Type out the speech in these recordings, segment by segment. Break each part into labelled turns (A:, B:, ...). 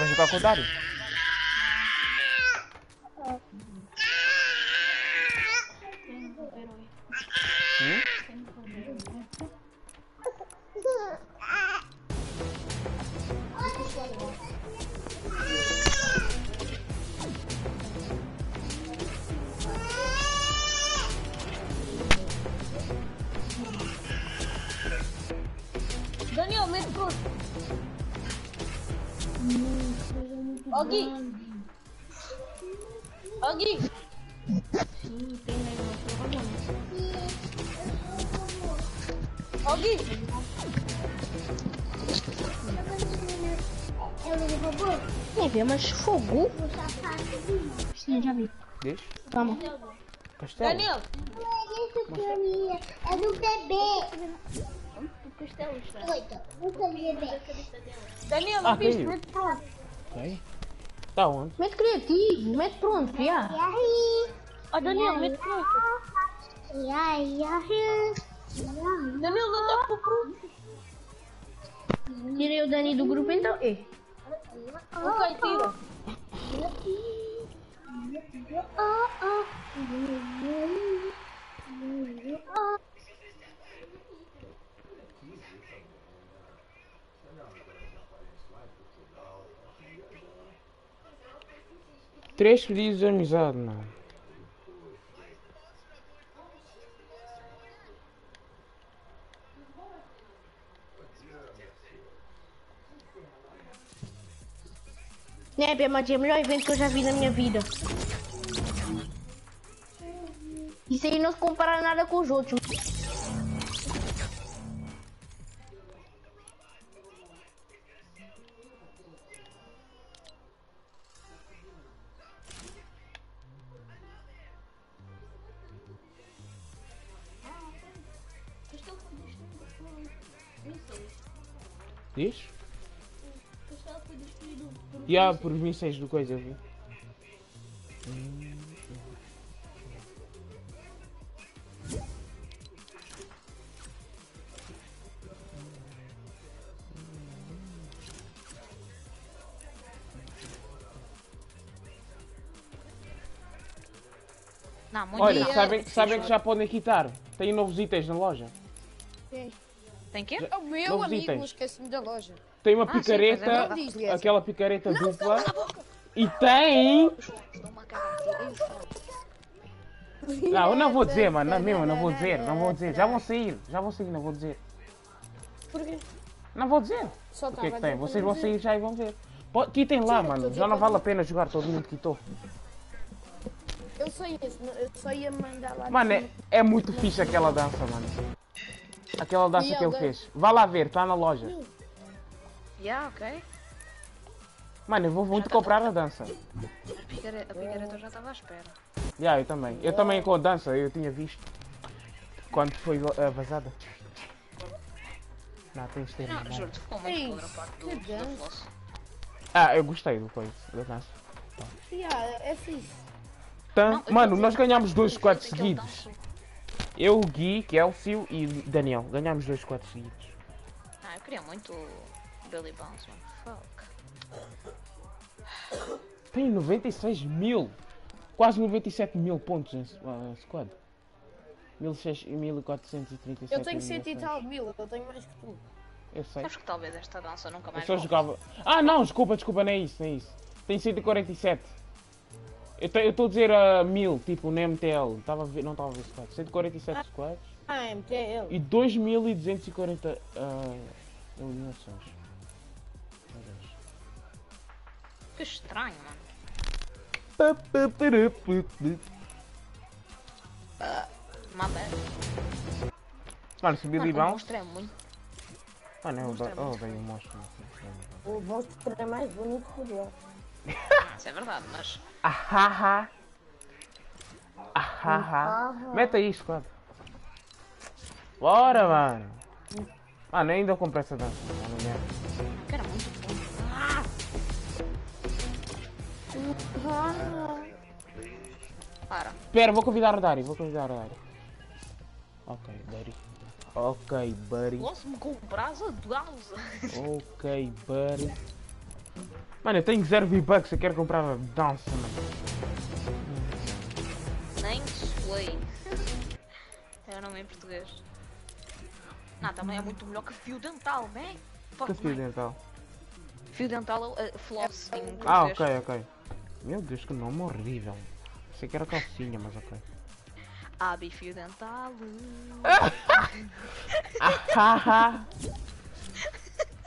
A: vai jogar com o Dário? Castelo.
B: Daniel.
C: É do bebê.
B: Castelo está.
C: Oito. Do bebê.
B: Daniel,
A: Ah,
B: não
A: caiu.
B: Mete pronto.
A: Ok. Tá onde?
D: Mete criativo, mete pronto, já.
C: E aí?
B: Ó Daniel, mete pronto.
C: E aí? Aí?
B: Daniel, não está por pronto.
D: Tirei o Dani do grupo, então. E.
B: Ok, tira.
A: Três pedidos de amizade, não.
D: Né, Bia, mas é melhor evento que eu já vi na minha vida. Isso aí não se compara nada com os outros.
A: Diz? E há por mísseis do coisa, eu vi.
E: Muito
A: Olha,
E: não.
A: sabem, sabem que já podem quitar. Tem novos itens na loja.
E: Tem que
F: É o meu
A: Novos
F: amigo,
A: itens.
F: esqueci-me da loja.
A: Tem uma
E: sim, é
A: picareta.
F: Diz-lhe essa.
A: aquela picareta dupla. E tem. Não, eu não vou dizer, mano. Não, mesmo, não vou dizer, não vou dizer. Já vão sair, já vão sair, não vou dizer.
F: Porquê?
A: Não vou dizer.
F: Só
A: O que é que tem? Vocês vão
F: não
A: sair já e vão ver. Quitem lá, mano. Já não vale a pena jogar, todo mundo quitou.
F: Eu só ia, eu só ia mandar lá.
A: Mano, é,
F: cima.
A: é muito fixe aquela dança, mano. Aquela dança
F: E
A: que ele fez. Vá lá ver, está na loja.
E: Yeah, ok.
A: Mano, eu vou muito comprar a dança.
E: A picareta, a picareta já estava à espera.
A: Já, eu também. Eu também com a dança, eu tinha visto. Quando foi uh, vazada. Não, tens de ter.
E: Não, juro, ficou muito podre a parte do,
F: que
E: do.
A: Ah, eu gostei do coisa, da dança.
F: Yeah, é fixe.
A: Tá?
E: Não, eu
A: Mano,
E: tô
A: nós ganhámos dois
E: o
A: squads
E: ele
A: seguidos. Eu, o Gui, Kelsey e Daniel. Ganhámos dois squads seguidos.
E: Ah, eu queria muito o Billy Bounce, mano. Fuck.
A: Tem 96 mil. Quase 97 mil pontos em uh, squad. 1437
F: Eu tenho cento e tal mil, eu tenho mais que tu.
A: Eu sei.
E: Sabes que talvez esta dança nunca
A: Eu
E: mais
A: só
E: volte.
A: jogava. Ah, não, desculpa, desculpa, não é isso, não é isso. Tem 147. Eu estou a dizer a mil, tipo no MTL. Tava ver, não estava a ver squads. 147 squads
F: Ah, MTL.
A: e 2240 ah, eliminações. Meu Deus.
E: Que estranho, mano. Bad.
A: Mano, se Billy
E: Mano, o monstro é muito.
A: Mano,
E: é
A: oh, odeio o monstro.
F: O monstro é mais bonito que o dele.
E: Ah, isso é verdade, mas.
A: Ahaha. Ahaha. Mete aí, squad. Bora, mano. Mano, eu ainda comprei essa dança. Mano,
E: quero muito bom. Ah! Para.
A: Espera, vou convidar o Dari, vou convidar o Dari. Ok, Dari. Ok, buddy.
E: Posso-me comprar a dança?
A: Ok, buddy. Mano, eu tenho 0 V-Bucks, eu quero comprar a dança, mano.
E: Nem display. É o nome em português. Não, também é muito melhor que fio dental, né?
A: Que
E: Fuck,
A: fio dental?
E: Fio dental é uh, floss em português.
A: Ah, ok, ok. Meu Deus, que nome horrível. Sei que era calcinha, mas ok.
E: Abi fio dental.
A: Ahaha!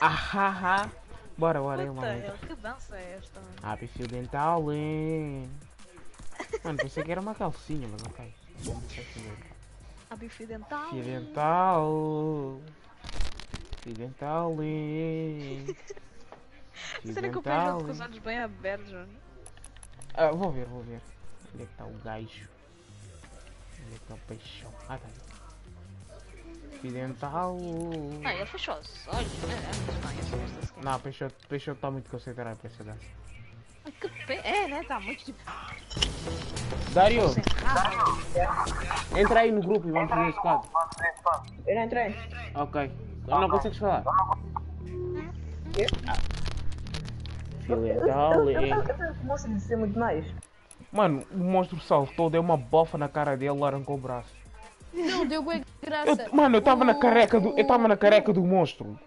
A: Ahaha! Bora, bora, eu,
E: Puta,
A: mano.
E: hell, que dança é esta? mano?
A: Ah, fio dental, hein? Mano, pensei que era uma calcinha, mas ok.
E: Abi fio dental.
A: Fio dental. Dental, hein?
E: Será que o
A: dental,
E: peixe com os olhos bem abertos, mano?
A: Ah, vou ver, vou ver. Onde é que está o gajo? Onde é que está o peixão? Ah, tá. Fio dental.
E: Ah, ele fechou os olhos, né? É skin.
A: Não, Peixoto Peixoto está muito concentrado para essa dança.
E: É, né? Tá muito tipo. Concentrado.
A: entra aí no grupo e vamos fazer esse quadro.
D: Eu já entrei.
A: Ok. Não consegues falar?
D: Ser muito mais.
A: Mano, o monstro saltou, deu uma bofa na cara dele e arrancou o braço.
F: Não, deu bem graça.
A: Eu, mano, eu tava na
F: O-
A: careca do. Eu tava na careca do monstro.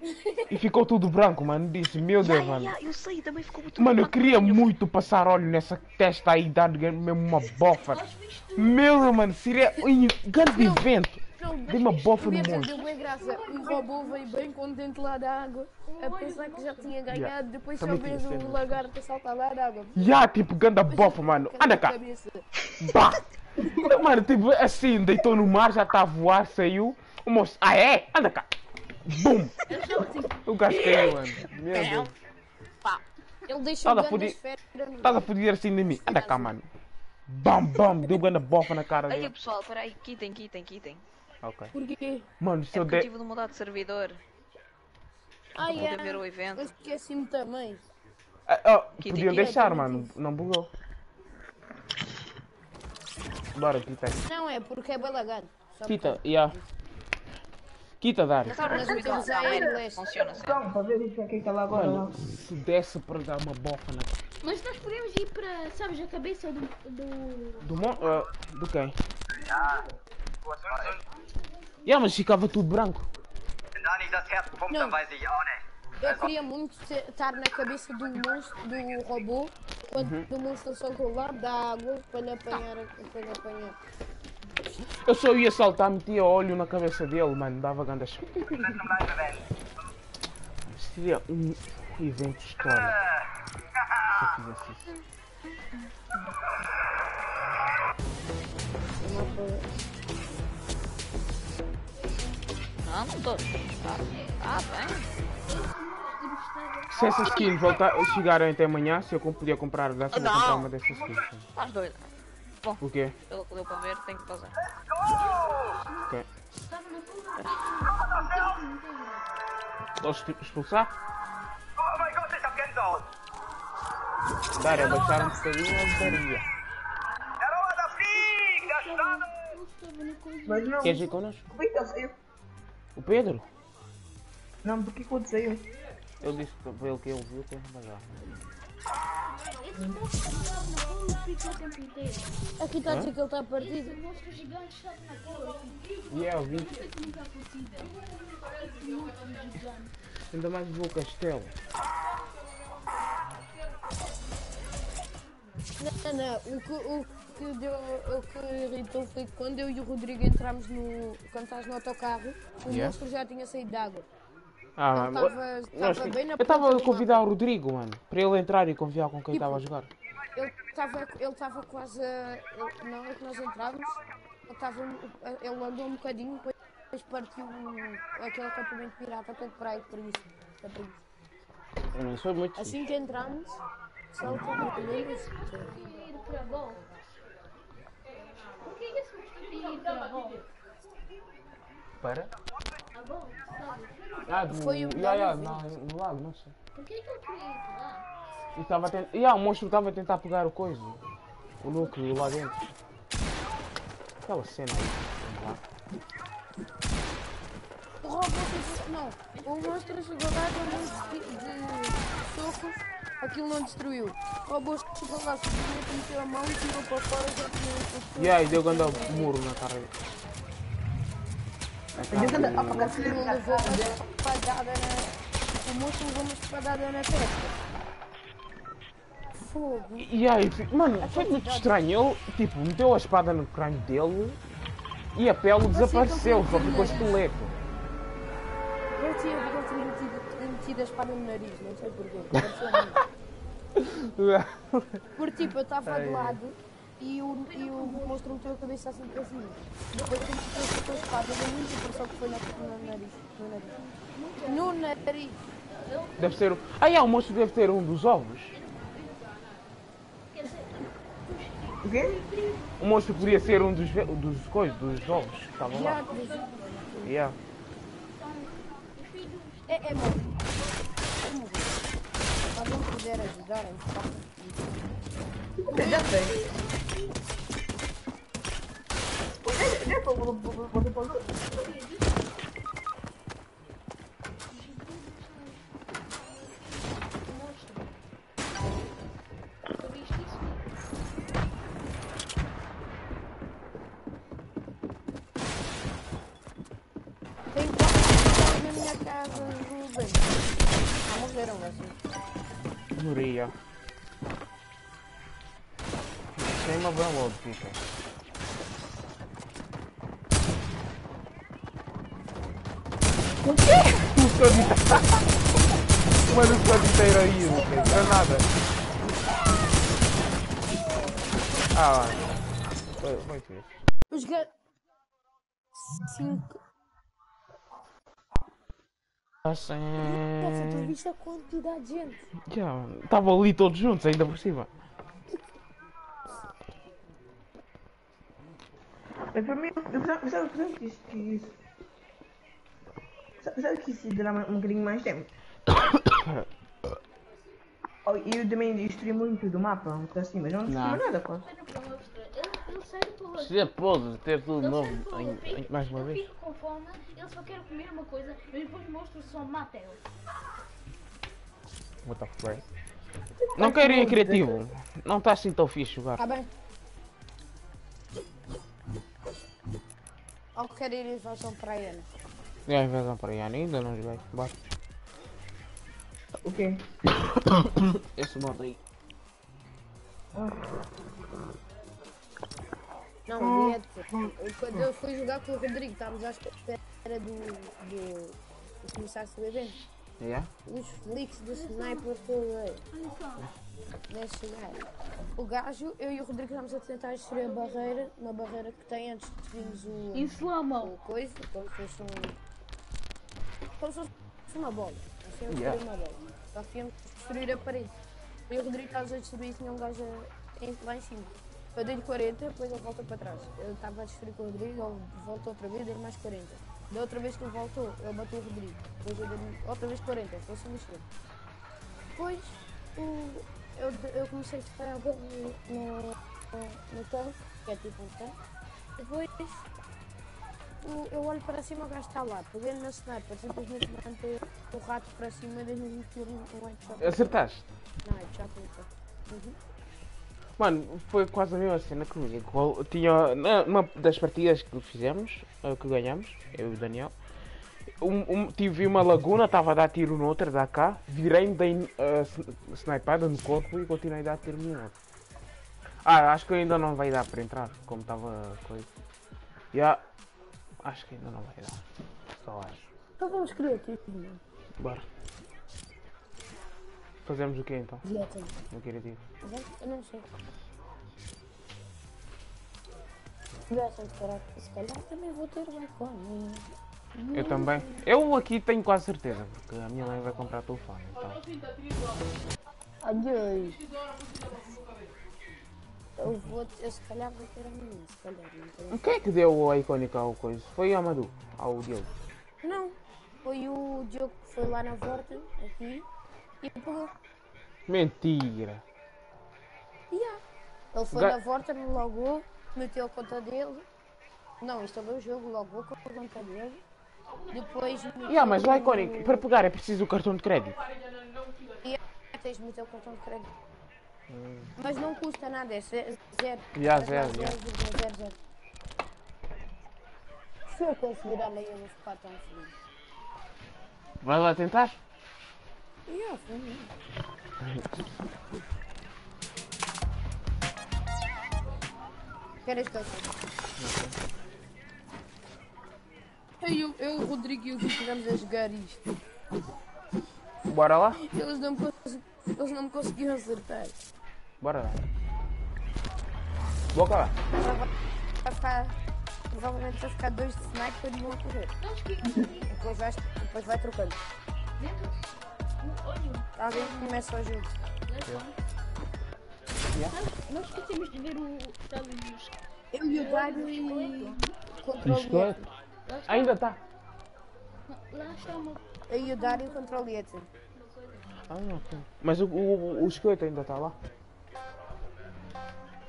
A: E ficou tudo branco, mano. Disse, meu Deus,
E: ya,
A: mano.
E: ya, eu sei, também ficou muito
A: Mano, eu
E: branco.
A: queria muito passar óleo nessa testa aí, dar mesmo uma bofa. Meu mano, seria um grande evento.
F: Não,
A: Dei uma bofa no monstro.
F: deu bem graça. O robô veio bem contente lá da água. A pensar que já tinha ganhado. Depois só
A: Também
F: vês
A: tinha
F: o
A: sido.
F: lagarto a saltar lá da água.
A: Já, tipo, ganda bofa, mano. Anda cá. Bah. Mano, tipo, assim, deitou no mar, já tá a voar, saiu. O monstro, ah é? Anda cá. Bum. O gajo caiu, mano. Meu Deus.
F: Ele deixou
A: Tava
F: grandes
A: fudi-
F: feras no
A: Estás a fugir assim de mim. Anda cá, mano. Bam, bam. Deu ganda bofa na cara dele.
E: pessoal, peraí, quitem, quitem, quitem.
A: Ok.
F: Porquê?
A: Mano, se
E: É
A: eu
E: porque eu
A: der.
E: tive de mudar de servidor
F: Ah, é.
E: ver o
F: Eu
E: evento.
F: esqueci-me também.
A: Ah, oh,
E: Quita,
A: podiam deixar, mano. Não bugou. Bora, quita.
F: Não, é porque é balagado. Só
A: Quita, yeah. Quita.
E: Já
F: já inglês.
E: Funciona.
D: Calma, para ver o que é que está lá agora.
A: Mano, se desse para dar uma bofa na.
C: Mas nós podemos ir para, sabes, a cabeça do. do...
A: Do mon. ah, do quem? Yeah, mas ficava tudo branco.
F: Não. Eu queria muito estar na cabeça do monstro, do robô, quando
A: Uhum.
F: o monstro saltou lá da água para lhe apanhar. Para lhe apanhar.
A: Eu só ia saltar, metia óleo na cabeça dele, mano. Dava gandas. Seria um evento histórico. Se eu fizesse isso.
E: Não, não tô. Ah, ah, bem.
A: Se essas skins voltar, chegarem até amanhã, se eu podia comprar, dá para comprar uma dessas skins.
E: Estás doido.
A: O quê?
E: Pelo que deu para ver, tenho que fazer.
A: Ok. Posso te expulsar?
G: Oh Gott, ich hab Gänsehaut.
A: Dar, abaixar um bocadinho a
G: da startet.
D: Mas não,
A: Queres ir connosco?
D: por que ele saiu?
A: O Pedro?
D: Não, por que saiu?
A: Eu disse para ele que ele viu que é
C: o tempo inteiro.
F: Aqui está a dizer que ele está partido.
A: E é, eu vi. Ainda mais vou castelo.
F: Não, não, o que, o que, deu, o que irritou foi que quando eu e o Rodrigo entramos no. Quando estás no autocarro, o
A: Yeah.
F: monstro já tinha saído da água.
A: Ah,
F: Ele
A: mano.
F: tava-
A: eu-
F: tava
A: acho que-
F: bem na
A: Eu estava
F: ponta
A: a
F: do
A: convidar o Rodrigo, mano. Para ele entrar e confiar com quem
F: Tipo,
A: estava a jogar.
F: Ele estava ele tava quase a. ele- não é que nós entrávamos, ele, tava, ele andou um bocadinho, depois, depois partiu um- aquele acampamento pirata até para aí, por isso. é por isso.
A: Não foi muito.
F: Assim que entramos, salta no primeiro.
C: Ir para a golfe. Por que esse monstro tem que ir para a golfe?
A: Para?
C: A golfe, sabe?
A: Ah, do...
F: Foi o
A: yeah, yeah, não, no lago, não sei.
C: Por que que ele queria ir para lá?
A: E estava a tentar... yeah, o monstro estava a tentar pegar o coisa. O núcleo lá dentro. Aquela cena aí. Vamos lá.
F: O robô fez- Não, o monstro chegou lá com um monte de, de socos Aquilo não destruiu. O Bosco chegou lá, simplesmente meteu a mão e tirou para fora já tinha
A: E aí, deu ganda muro na cara. Cara
H: ando-
A: dele.
F: na. O moço levou uma espadada na testa. Fogo.
A: E aí, mano, foi muito estranho. Ele, tipo, meteu a espada no crânio dele e a pele desapareceu, só ficou esqueleto.
F: Eu tinha eu tinha metido, metido a espada no nariz, não sei porquê. Porque tipo, eu estava de lado e o, e o monstro meteu a cabeça assim para cima. Depois quando se trouxe a espada no nariz, pareceu que foi na, no nariz. No nariz. No nariz.
A: Deve ser. o- Ah, é, o monstro deve ter um dos ovos.
H: O quê?
A: O monstro podia ser um dos, dos coisas, dos ovos que estavam lá. Yeah.
F: É, é bom. É bom. Se alguém puder ajudar, faça.
H: Já sei. Já- já foi, vou- vou- vou- vou- vou- vou-
C: Tu
F: verão, assim.
A: Muri, ja. Ще има вълно от пика. Окей! Mano, o de ter aí, não tem Granada. Ah, lá. Muito bem.
F: Os gatos. 5. Assim... Nossa, tu viste a quantidade de gente?
A: Já, estava ali todos juntos, ainda por cima.
H: É para mim, eu pensava que isso. Sabe que isso ia é um bocadinho mais tempo? E eu também destruí muito do mapa, assim, mas não destruí nada quase.
C: Olha para o monstro. Ele, ele sai do teu
A: Se é pode ter tudo
C: Ele
A: novo
C: teu
A: em-
C: fica-
A: em- mais uma vez.
C: fica com fome, ele só quer comer uma coisa, mas depois o monstro só mata ele.
A: What the frick? Não quero ir em criativo. Não está assim tão fixe jogar.
F: Tá bem. Ou quer ir em praiana?
A: E a invasão para aí ainda não joguei. Bora.
H: O quê?
A: Esse modo aí.
F: Não, direto. Eu- Quando eu fui jogar com o Rodrigo, estávamos à espera do, do, do começar o evento.
A: Yeah?
F: Os flicks do sniper todo aí. Nem chegar. O gajo, eu e o Rodrigo estávamos a tentar destruir a barreira, uma barreira que tem antes de destruirmos o,
C: Em slow-mo.
F: o coisa, como se fosse um. Como se fosse uma bola. Nós tínhamos
A: Yeah.
F: uma bola. Só que tínhamos que destruir a parede. Eu e o Rodrigo estávamos a destruir e tinha um gajo em- lá em cima. Eu dei-lhe 40, depois ele voltou para trás. Eu estava a destruir com o Rodrigo, ele voltou outra vez, dei-lhe mais 40. Da outra vez que ele voltou, ele bateu o Rodrigo. Depois eu dei-lhe outra vez 40, fosse um lixeiro. Depois o, eu, eu comecei a disparar no, no, no tanque, que é tipo um tanque. Depois o- eu olho para cima, o gajo está lá. Peguei na sniper, simplesmente levantei o rato para cima e dei-lhe um tiro um headshot.
A: Acertaste?
F: Não, headshot no tanque. Uhum.
A: Mano, foi quase a mesma cena comigo. Eu Tinha, numa das partidas que fizemos, eh, que ganhamos, eu e o Daniel, um, um- tive uma laguna, estava a dar tiro noutra, da cá, virei-me, dei uh, snipada no corpo e continuei a dar tiro no outro. Ah, acho que ainda não vai dar para entrar, como estava a coisa. Yeah, acho que ainda não vai dar. Só acho.
F: Então vamos criativo, mano.
A: Bora. Fazemos o que então?
F: Diretamente.
A: No criativo.
F: Eu não sei. De se calhar também vou ter um iPhone.
A: Eu também. Eu aqui tenho quase certeza, porque a minha mãe vai comprar telefone. Então.
F: Ai, ai. Eu vou, eu se calhar vou ter a minha, se calhar. Não.
A: Quem é que deu a icónica ao coisa? Foi a Madu, ao Diogo.
F: não, foi o Diogo que foi lá na volta, aqui, e pegou.
A: Mentira.
F: Yeah. Ele foi
A: Ga-
F: na volta, me logou, meteu a conta dele. Não, instalou o jogo, logou com a conta dele. Depois.
A: Yeah, mas o
F: meteu
A: icónico, para pegar é preciso o cartão de crédito.
F: É tens de meter o cartão de crédito. Mas não custa nada, é ze- zero. É
A: zero,
F: zero, zero, zero, zero. Se eu conseguir amanhã, eu vou ficar tão feliz.
A: Vai lá tentar?
F: E eu fui. Queres que eu Eu, o Rodrigo e o Gui estivemos a jogar isto.
A: Bora lá?
F: Eles não me, eles não me conseguiam acertar.
A: Bora lá. Boca lá.
F: Vai ficar. Provavelmente vai ficar dois de sniper e um a correr. Depois vai, depois vai trocando. Alguém começa o jogo.
C: Nós esquecemos de ver o.
F: Eu e o Dário e. Controle.
A: Ainda tá.
C: Lá está uma.
F: Eu e o Dário e o Controle Yeti.
A: Ah, ok. Mas o, o, o esqueleto ainda tá lá.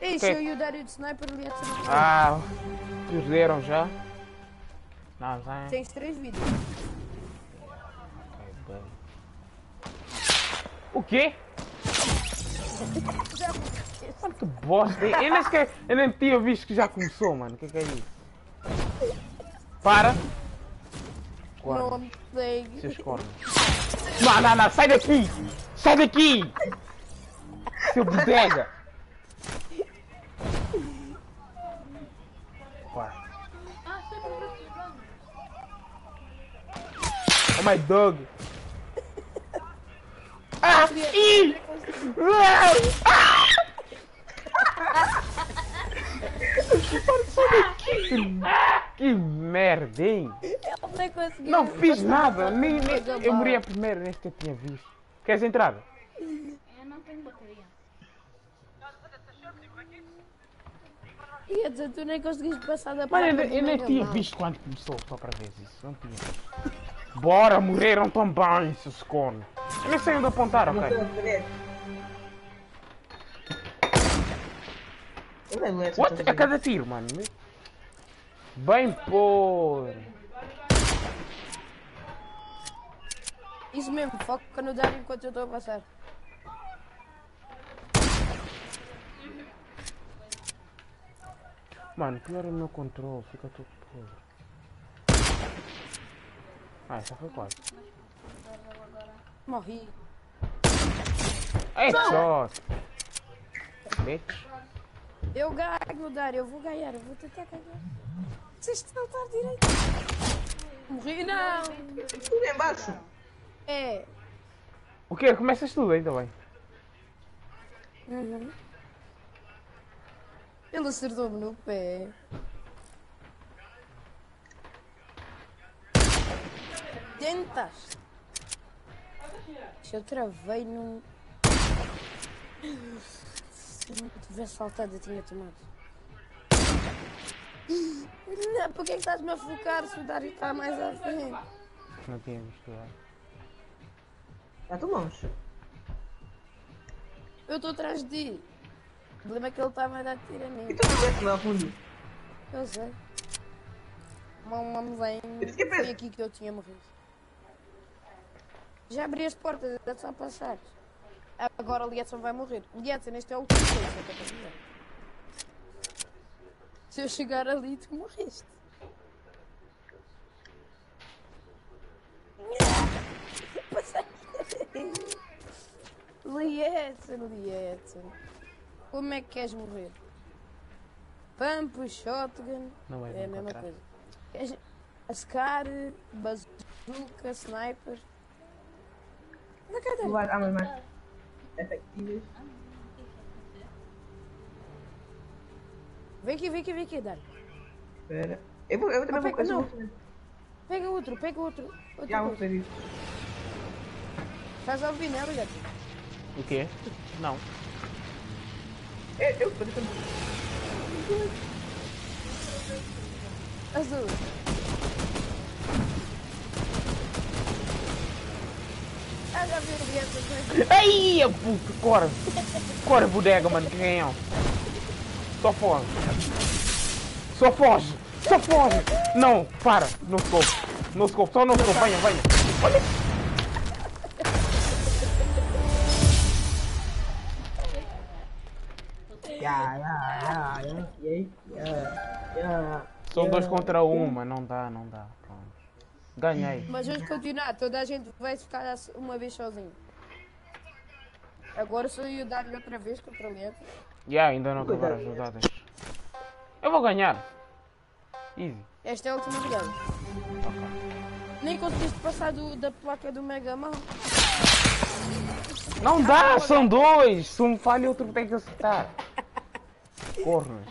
F: É isso,
A: Ok.
F: eu e o Dário de sniper e Yeti não
A: Ah, perderam já. Não, já.
F: Tens três vídeos.
A: O quê? Mano, que bosta. Eu nem, sequer, eu nem tinha visto que já começou, mano. O que, que é isso? Para. Corno.
F: Não sei.
A: Seus cornos. Não, não, não. Sai daqui. Sai daqui. Seu bodega.
C: Ah, Bang.
A: Oh my dog. Ah! Ih! Ah! Que merda, hein?
F: Eu nem consegui.
A: Não fiz nada, nem, nem- eu morri a primeira, nem sequer tinha visto. Queres entrar?
C: Eu não tenho bateria.
F: Ia dizer, tu nem conseguiste passar da
A: Mano, eu, eu nem tinha
F: não.
A: visto quando começou, só para ver isso. Não tinha visto. Bora, morreram também, seus cornos. Eu nem sei onde apontar, ok? What? A cada tiro, mano. Bem pôr.
F: Isso mesmo, foca no Dário enquanto eu estou a passar.
A: Mano, pior é o meu controle, fica tudo podre. Ah, essa foi quase.
F: Morri.
A: Ei, só! Bitch.
F: Eu ganho no Dário, eu vou ganhar, eu vou tentar ganhar. Vocês estão a estar direito. Morri, não.
H: Tudo embaixo.
F: É.
A: O quê? Começas tudo ainda bem.
F: Uhum. Ele acertou-me no pé. Tentas. Se eu travei num. Se eu não tivesse saltado, eu tinha tomado. Não, Por que é que estás-me a focar se o Dário está mais à frente?
A: Não tinha visto lá.
H: Já estou longe.
F: Eu estou atrás de ti. O problema é que ele está-me a dar tiro a mim.
H: E tu não veste lá fundo?
F: Eu sei. Mamãe,
H: Eu fiquei
F: foi
H: preso.
F: aqui que eu tinha morrido. Já abri as portas, é só passar. Agora o Lietson vai morrer. Lietson, este é o último coisa que eu tenho a dizer. Se eu chegar ali, tu morreste. Lietson, Lietson. Como é que queres morrer? Pump, shotgun.
A: Não vais
F: É a mesma coisa. Queres a Scar, bazooka, sniper. Não
H: vais armas mais efetivas.
F: Vem aqui, vem aqui, vem aqui, Dário.
H: Espera. Eu, vou, eu também
F: Ah,
H: vou
F: pega-
H: fazer.
F: não.
H: um-
F: Pega outro, pega outro. outro
H: Já vou fazer isso.
F: Estás a ouvir, né, Lietson?
A: O quê? Não.
H: Eu, eu vou fazer
F: Azul.
A: Aí, puta, corre. Corre, bodega, mano, que ganhão! Só foge. Só foge. Só foge. Não, para. No scope. No scope, só no scope. Venha, venha. Olha. São dois contra uma, não dá, não dá. Ganhei.
F: Mas vamos continuar, toda a gente vai ficar uma vez sozinho. Agora sou eu dar-lhe outra vez contra o Leandro.
A: Yeah, ainda não acabaram as jogadas. Eu vou ganhar. Easy.
F: Esta é a última jogada. Nem conseguiste passar do- da placa do Mega Man.
A: Não dá, são dois. Se um falha, outro tem que acertar. Cornos.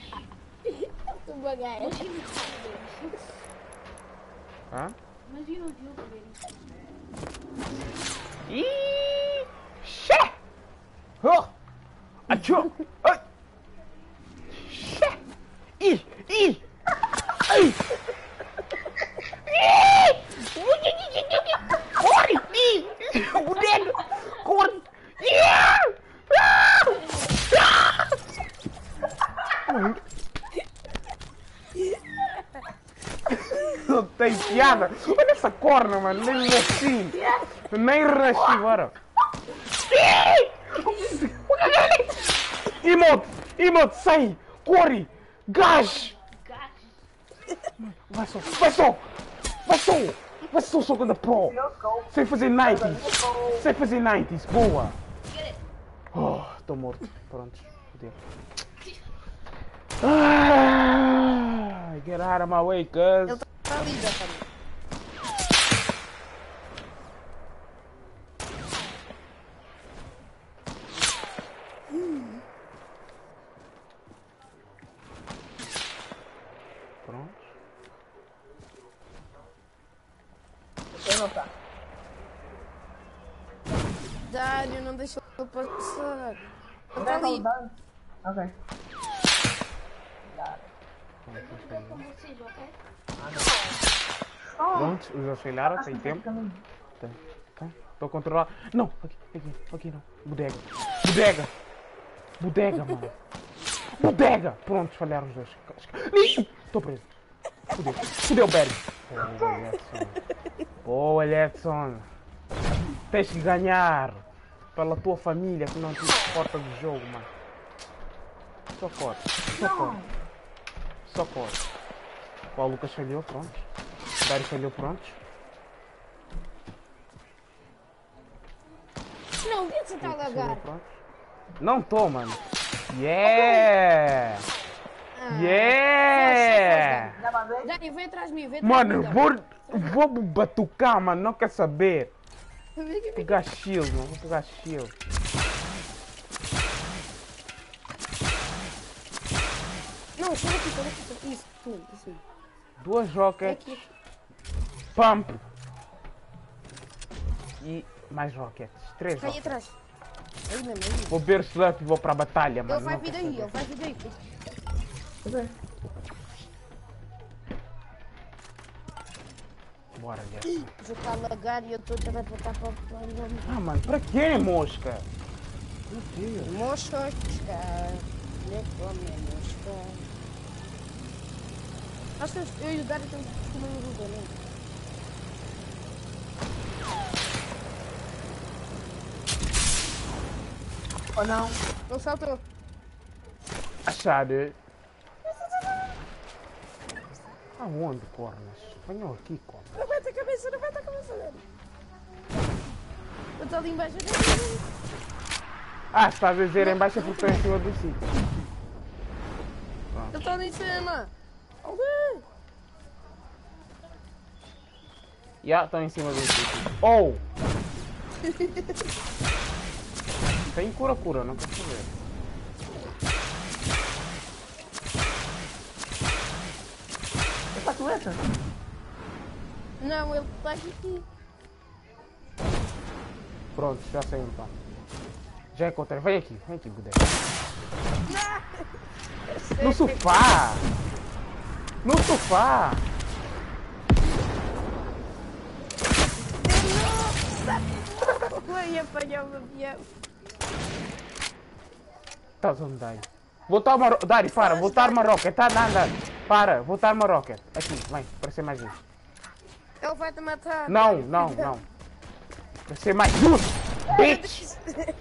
F: Tu bagaia.
A: Hã?
C: Imagina o Diogo isso.
A: Ih! Xé! Oh! Achou! Ai! Xé! Ih! Ih! Ai! Corre! O dedo! Corre! Ah! Ah! Ah! Não tem piada! Essa corna, mano! Nem nasci! Nem nasci, bora! Emote! Emote, sai! Corre! Gás! Vai só! Vai só! Vai só! Vai só, sou da pro! Sem fazer 90s! Sem fazer 90s! Boa! Oh, tô morto. Pronto. Fodeu. Ah, get out of my way, cuz.
F: Ele está ali, já está ali.
A: Pronto.
H: Você não tá.
F: Dário, não deixa eu passar. Ele está
H: Vai
F: ali.
H: rodando. Ok.
C: Com vocês, ok?
A: Auxiliaram, tem tempo.
H: Caminho.
A: Tem. Tem. Tô controlando. Não, aqui, aqui, aqui não. Bodega. Bodega! Bodega, mano. Bodega! Pronto, falharam os dois. Tô preso. Fudeu. Fudeu, Berry. Boa, Edson. Tens que ganhar. Pela tua família que não te importa do jogo, mano. Só forte. Só forte. Só forte. Ó, o Lucas falhou, pronto. O falhou, pronto.
F: Não, o que você lagar?
A: Pronto. Não tô, mano. Yeah! Yeah!
H: Pra ver?
F: Dário, vem atrás de mim, vem atrás
A: Mano,
F: mim.
A: vou, vou batucar, mano. Não quer saber. Vou pegar shield, mano. Vou pegar shield.
F: Não, chega aqui, chega aqui. Isso, tu, isso.
A: Duas
F: É
A: rockets, pump. E mais rockets. Três
F: Cai atrás. Aí mesmo, aí mesmo.
A: Vou ver slap e vou pra batalha, mano.
F: Ele vai vir daí, ele vai vir daí.
H: Ok.
A: Bora, Jess.
F: Já está a lagar e eu estou a voltar para o plano.
A: Ah, mano, pra que mosca? Meu Deus.
F: Moscas, né? Come mosca. Nós temos, eu e o temos que comer um jogo, né?
H: Ou não?
F: Não saltou.
A: Achado. Aonde, cornas? Venham aqui, cornas.
F: Levanta a cabeça, levanta a cabeça dele. Eu estou ali embaixo.
A: Ah, está a dizer em baixo porque estou em cima do sítio.
F: Eu estou ali em cima. Alguém.
A: Já, estão em cima do sítio. Oh! Tem cura-cura, não quero saber.
H: Essa coleta?
F: Não, ele está aqui.
A: Pronto, já sei então. Já encontrei. Vem aqui, vem aqui, Budé. No sofá! No sofá!
F: Vai apanhar o avião.
A: Tá onde daí? Voltar uma Dari, para, voltar uma rocket, tá andando. Para, voltar uma rocket. Aqui, vem, para ser mais justo.
F: Ele vai te matar.
A: Não, não, não. Para ser mais justo! Bitch!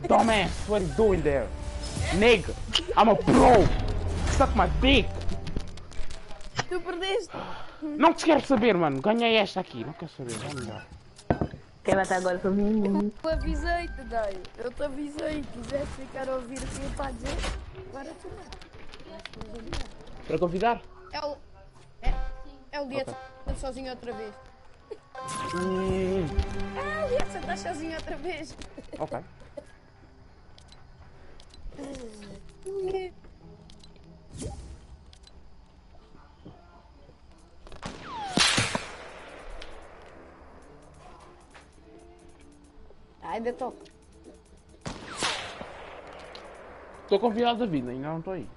A: Dumbass, what are you doing there? Nigga! I'm a pro! Suck my dick!
F: Tu perdeste.
A: Não te quero saber, mano. Ganhei esta aqui. Não quero saber. Vai melhor.
H: Quem vai estar agora sozinho?
F: Eu avisei-te, Dai. Eu te avisei. Quiseste ficar a ouvir o que eu estava a dizer. Agora tu não.
A: Para convidar?
F: É o. É, é o dia de estar sozinho outra vez.
A: Hum,
F: É o dia de estar sozinho outra vez.
A: ok.
F: Ainda estou.
A: Estou convidado da vida, ainda não estou aí.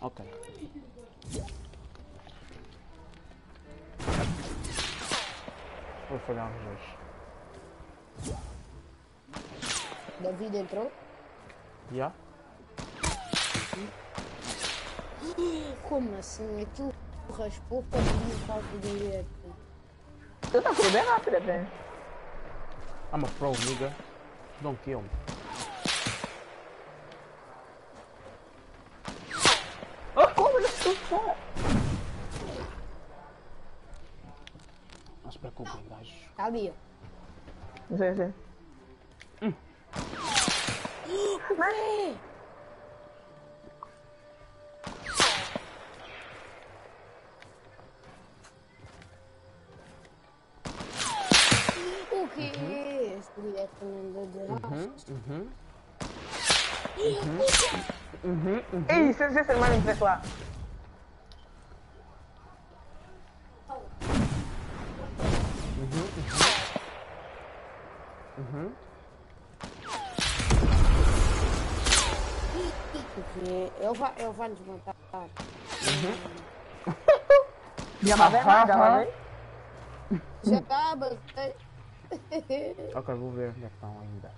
A: Ok. Vou falhar os dois.
F: David entrou.
A: Já?
F: Como assim? Aquilo raspou para mim o palco direto.
H: Tu tá tudo bem rápido até.
A: I'm a pro, nigga. Don't kill me.
H: Oh, como ele chuta?
A: Não se preocupem, gajos.
F: Está ali. ó.
H: Não sei,
F: Este direto não anda de rastro.
A: Uhum.
H: Ei, você você ser mais interesse lá.
F: O que? Ele vai, ele vai nos matar.
H: Já vai ver,
A: Aham,
H: já vai
A: aham. Ok, vou ver onde é que estão ainda.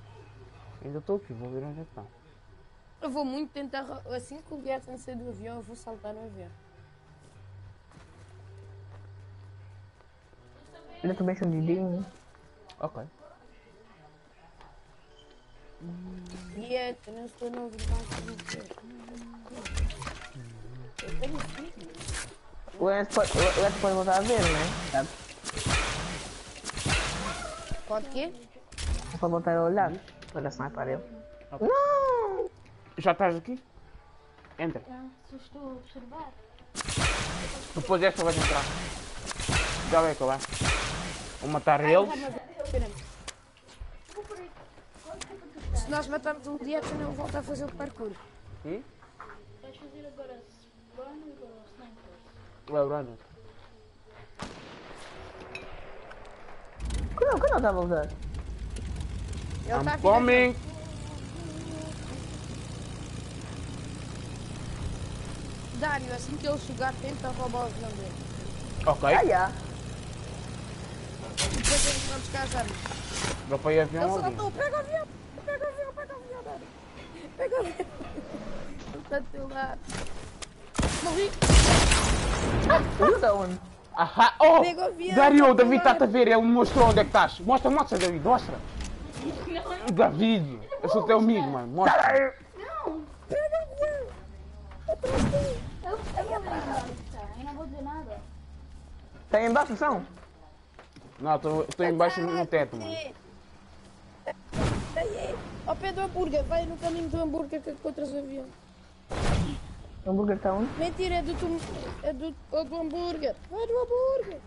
A: Ainda estou aqui, vou ver onde é que estão.
F: Eu vou muito tentar. Assim que o Gerson sair do avião, eu vou saltar no avião.
H: Ainda tô bem escondidinho.
A: Ok.
F: Dieta, não estou no avião. Eu tenho filho.
H: O Enzo pode, o Enzo pode voltar a ver, né? Sabe?
F: Pode quê?
H: Pode voltar a olhar. Olha sniper ele.
A: Ok.
H: Não!
A: Já estás aqui? Entra.
C: Só estou a observar.
A: Depois esta vais entrar. Já vai acabar. Vou matar eles.
F: Se nós matarmos um Dieta, ele volta a fazer o parkour.
A: Hum?
C: Vais fazer agora running ou sniper?
A: Vai, runner.
H: Quando, quando eu tava usando?
F: A
A: I'm
F: vir
A: coming.
F: Dário, assim que ele chegar, tenta roubar o avião dele.
A: Ok.
H: Ah.
F: E depois eles vão buscar as armas.
A: Dropei avião
F: Ele
A: ali.
F: saltou, pega o avião, pega o avião, pega o avião, Dário. Pega o avião. Está do teu lado. Morri.
H: Usa onde?
A: Ahá. Oh! Dario, o David está-te a ver. Ele me mostrou onde é que estás. Mostra, mostra, David. Mostra. David. Eu sou teu amigo, mano. Mostra.
C: Não! Eu, eu tá? Eu não vou dizer nada.
H: Tá aí embaixo, são?
A: Não, estou embaixo no teto, mano.
F: Ao pé do hambúrguer, vai no caminho do hambúrguer que encontras o avião.
H: O hambúrguer tá onde?
F: Mentira, é do, tum- é do, é do hambúrguer. Vai do hambúrguer.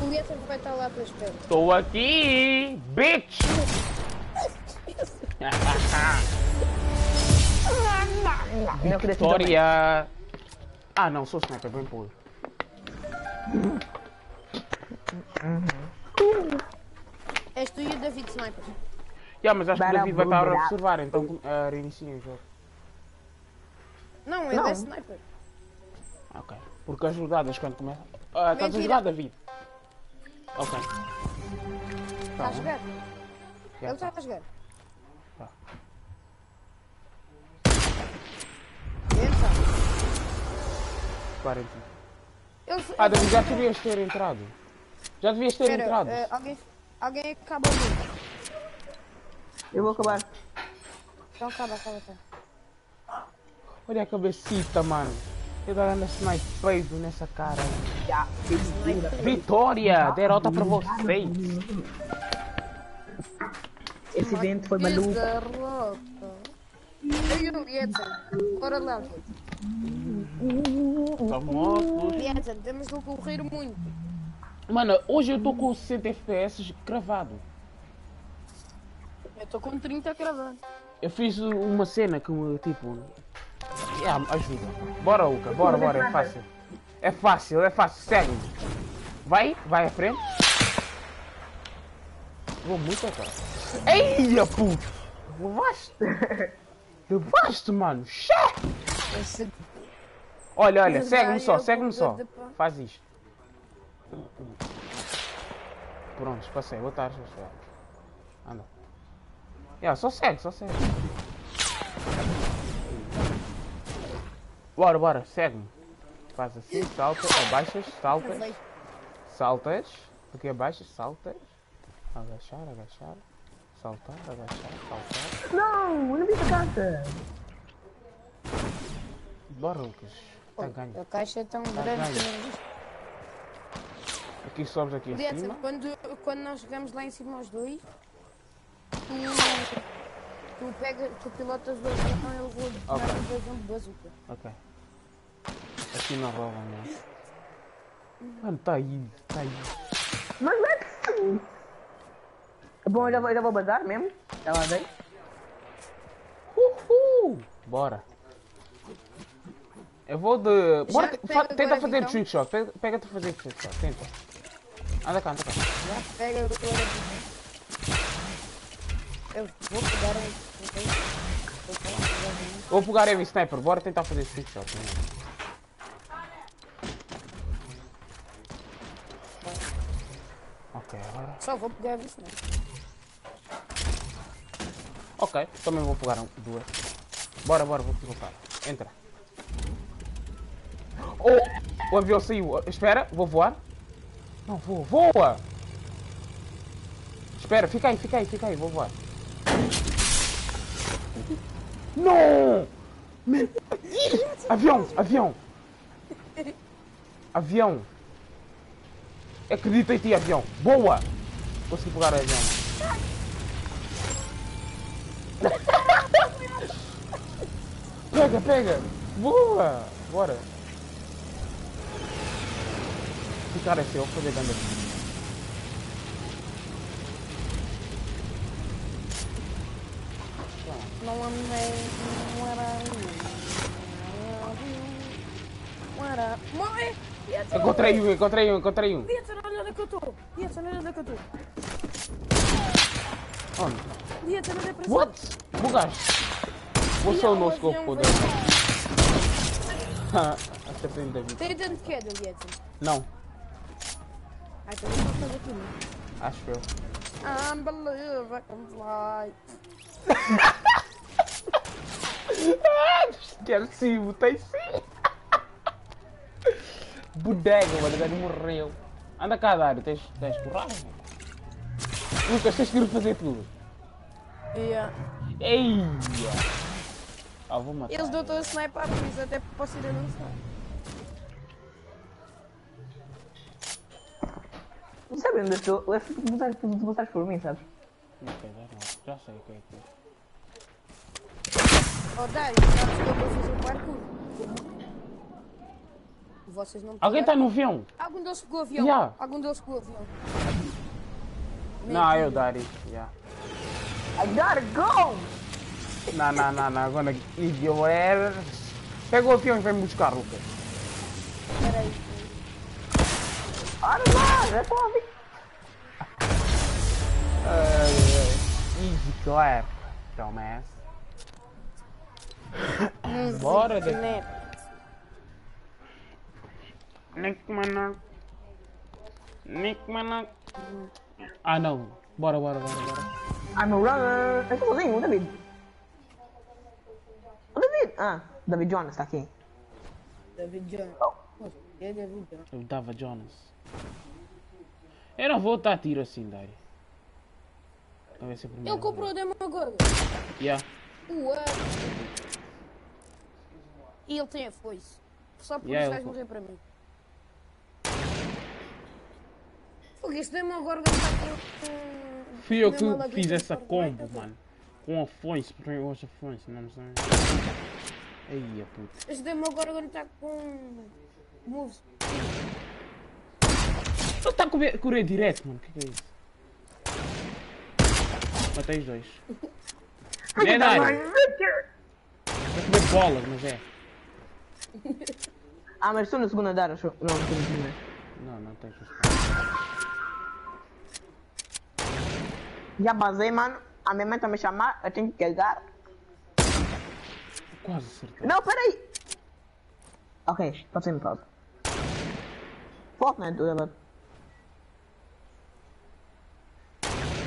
F: O Lieter vai estar lá tua espera.
A: Estou aqui, bitch! Vitória! Ah, não, sou sniper, bem puro.
F: És tu e o David Sniper.
A: Já, mas acho que o
H: Para
A: David vai estar a observar, então uh, reiniciem o jogo.
F: Não, ele
H: Não.
F: é sniper.
A: Ok. Porque as jogadas quando começa. Ah, estás a jogar, David? Ok.
F: Está a jogar?
A: Já
F: Ele está
A: tá.
F: a jogar.
A: Tá.
F: Ele foi-
A: Ah, David, já devias ter entrado. Já devias ter
F: Espera,
A: entrado.
F: eh, alguém, alguém acaba o mundo.
H: Eu vou acabar.
F: Então acaba, acaba, acaba.
A: Olha a cabecita, mano. Eu tô dando sniper nessa cara.
H: Já,
A: Vitória! Derrota pra vocês.
H: Esse evento foi maluco.
F: Derrota. Eu e o Edson. Bora lá.
A: Tá morto.
F: Edson, temos que correr muito.
A: Mano, hoje eu tô com 60 FPS gravado.
F: Eu estou com 30 cravando.
A: Eu fiz uma cena que tipo. Yeah, ajuda. Bora, Luca, bora, bora, é fácil. É fácil, é fácil, segue. Vai, vai à frente. Vou muito agora. Eia, puto! Levaste! Levaste, mano! Chá!
F: Esse
A: Olha, olha, segue-me só, segue-me
F: vou
A: só. Faz isto. Pronto, passei, boa tarde, pessoal. Anda. Yeah, só segue, só segue. Bora, bora, segue-me. Faz assim, salta, abaixas, saltas, saltas. Aqui abaixas, saltas. Agachar, agachar. Saltar, agachar, saltar.
H: Não, eu não vi essa carta.
A: Bora, Lucas. Tá ganho.
F: A caixa é tão
A: Tá
F: grande que.
A: Aqui sobes aqui em cima.
F: quando, quando nós chegamos lá em cima aos dois, tu, pega, tu pilotas o avião eu vou dar
A: Ok.
F: um beijão de bazuca.
A: Ok. Aqui não roubam, não. Mano, tá aí, tá aí.
H: Mas não é possível. Bom, eu já vou, vou bazar mesmo. Já lá dei.
A: Uhul! Bora. Eu vou de. Bora, te- fa-
F: agora,
A: tenta fazer
F: então.
A: trick shot. Pega- Pega-te a fazer trick shot. Tenta. Anda cá, anda cá.
F: Já pega avião. Eu vou pegar o. Vou pegar
A: heavy sniper. Bora tentar fazer trick shot. Ok, agora.
F: Só vou pegar isso, né?
A: Ok, também vou pegar um, duas. Bora, bora, vou colocar. Entra. Oh! O avião saiu. Espera, vou voar. Não, vou, voa! Espera, fica aí, fica aí, fica aí, vou voar. Não! Man. Ih, Avião, avião! Avião! Acredita em ti, avião! Boa! Consegui pegar o avião. Pega, pega! Boa! Bora! Ficar é seu, vou fazer grande
F: Não andei. Não era. Não era. Morre! Edson,
A: Encontrei um, encontrei um, encontrei um.
F: Edson, olha onde é que eu estou! Edson, olha onde é que eu estou!
A: Onde?
F: Edson, olha para
A: What? Bugaste. Vou só o nosso corpo poder. Acertei em David.
F: Tem dentro de queda, Edson.
A: Não,
F: Ah, então não posso fazer aqui, não.
A: acho eu.
F: Unbelievable, come fly.
A: Esqueci, botei sim. Bodega, mano, o gajo morreu. Anda cá, Dário, tens, tens? Lucas, tens que ir fazer tudo.
F: Yeah.
A: Eia! Ah, vou matar.
F: Eles dão-te a sniper, por isso até posso ir a dançar.
H: Não sabe onde eu estou? Eu acho que tu votaste- tu votaste por mim, sabes?
A: Não quer dar, não. Já sei o que é que é.
F: Oh, Dário, sabes que eu vou fazer o parkour? Vocês não
A: Alguém está no avião?
F: Algum deles pegou o avião?
A: Yeah.
F: Algum deles pegou o avião?
A: Não, eu Dário. Yeah.
H: I gotta go!
A: Não, não, não, não. Agora idiota. é- Pega o avião e vem buscar, Lucas.
F: Espera aí.
H: Olha lá, já estou a ouvir.
A: Ai, ai. Easy clap, dumbass. Bora.
F: Né?
A: Nick Manak. Nick Manak. Ah, não. Bora, bora, bora, bora.
H: I'm a runner. Eu estou sozinho, o David. O David! Ah, David Jonas está aqui.
F: David Jones. É David Jones.
A: Eu dava Jonas. Eu não vou dar tiro assim, Dari. Ser primeiro.
F: Ele comprou o Demogorgon.
A: Yeah.
F: Ué. E ele tem a foice. Só por
A: Yeah,
F: isso vais morrer para mim. Fogo, isto deu-me agora com...
A: Fui eu que fiz essa combo, mano. Com a foice, porque eu gosto de foice, não me sei. Aí, a puta.
F: Isto deu-me agora agora está com... Moves.
A: Ele tá com correr direto, mano. O que, que é isso? Matei os dois. Não é nada. Vai comer bolas, mas é.
H: Ah, mas estou no segundo andar, acho. Não, não estou no primeiro.
A: Não, não que
H: Já basei, mano. A minha mãe tá me chamar, eu tenho que carregar.
A: Quase acertei.
H: Não, peraí! Ok, pode ser pausa. Fortnite, whatever.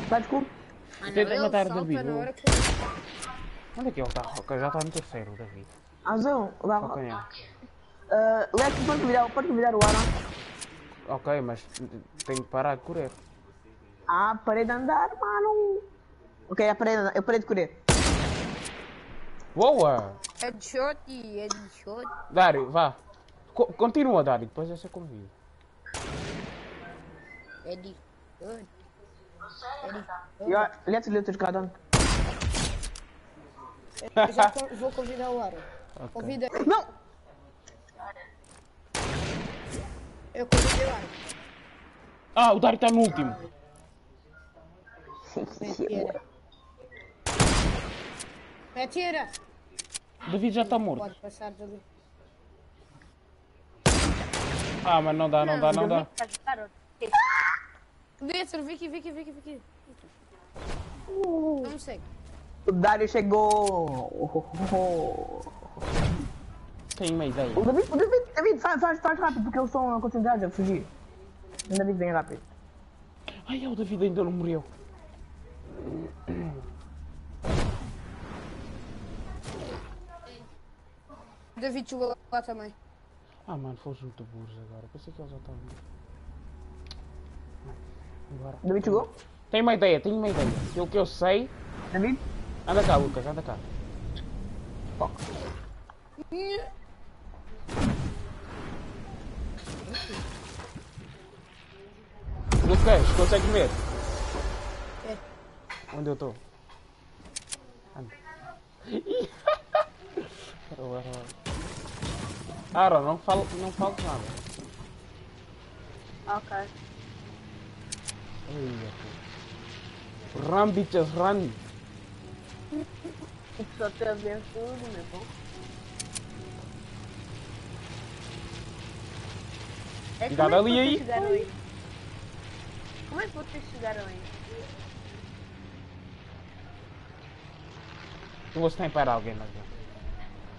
H: Tá, desculpa.
A: Tenta matar o David. Onde é que ele tá? Ok, já tá no terceiro, o David.
H: Azul, vai.
A: Só canhão.
H: Uh, Lex, pode virar, pode virar o Aaron.
A: Ok, mas tenho que parar de correr.
H: Ah, parei de andar, mano. Ok, eu parei, de andar, eu parei de correr.
A: Boa!
F: Headshot e headshot.
A: Dário, vá. Co continua, Dário, depois essa convido.
F: Headshot.
H: Eu, Lex, ele te escadão.
F: Eu já vou convidar o Aaron.
A: Ok.
F: Convida.
H: Não!
F: Eu convidei o Aaron.
A: Ah, o Dário tá no último.
F: Mentira. Mentira!
A: O David já tá morto.
F: Pode passar tudo.
A: Ah, mas não dá, não dá, não dá.
F: Dentro, Vicky, Vicky, Vicky, Vicky. Não sei.
H: O Dário chegou.
A: Tenho uma ideia.
H: O David, o David, David, faz, faz, faz rápido, porque eu estou concentrado a fugir. O David vem rápido.
A: Ai, o David ainda não morreu.
F: David chegou lá também.
A: Ah, mano, foi junto burros agora. Pensei que ele já estava. Agora.
H: O David chegou?
A: Tenho uma ideia, tenho uma ideia. Aquilo que eu sei.
H: David?
A: Anda cá, Lucas, anda cá. Lucas, consegues ver?
F: É.
A: Onde eu estou? Anda. Aaron, não falo, não falo nada.
H: Ok.
A: Run, bitches, run.
H: Só te abençoe, meu bom. É
A: Cuidado
H: é que
A: ali aí.
H: Como é que vocês chegaram aí?
A: Eu vou sniper alguém mas.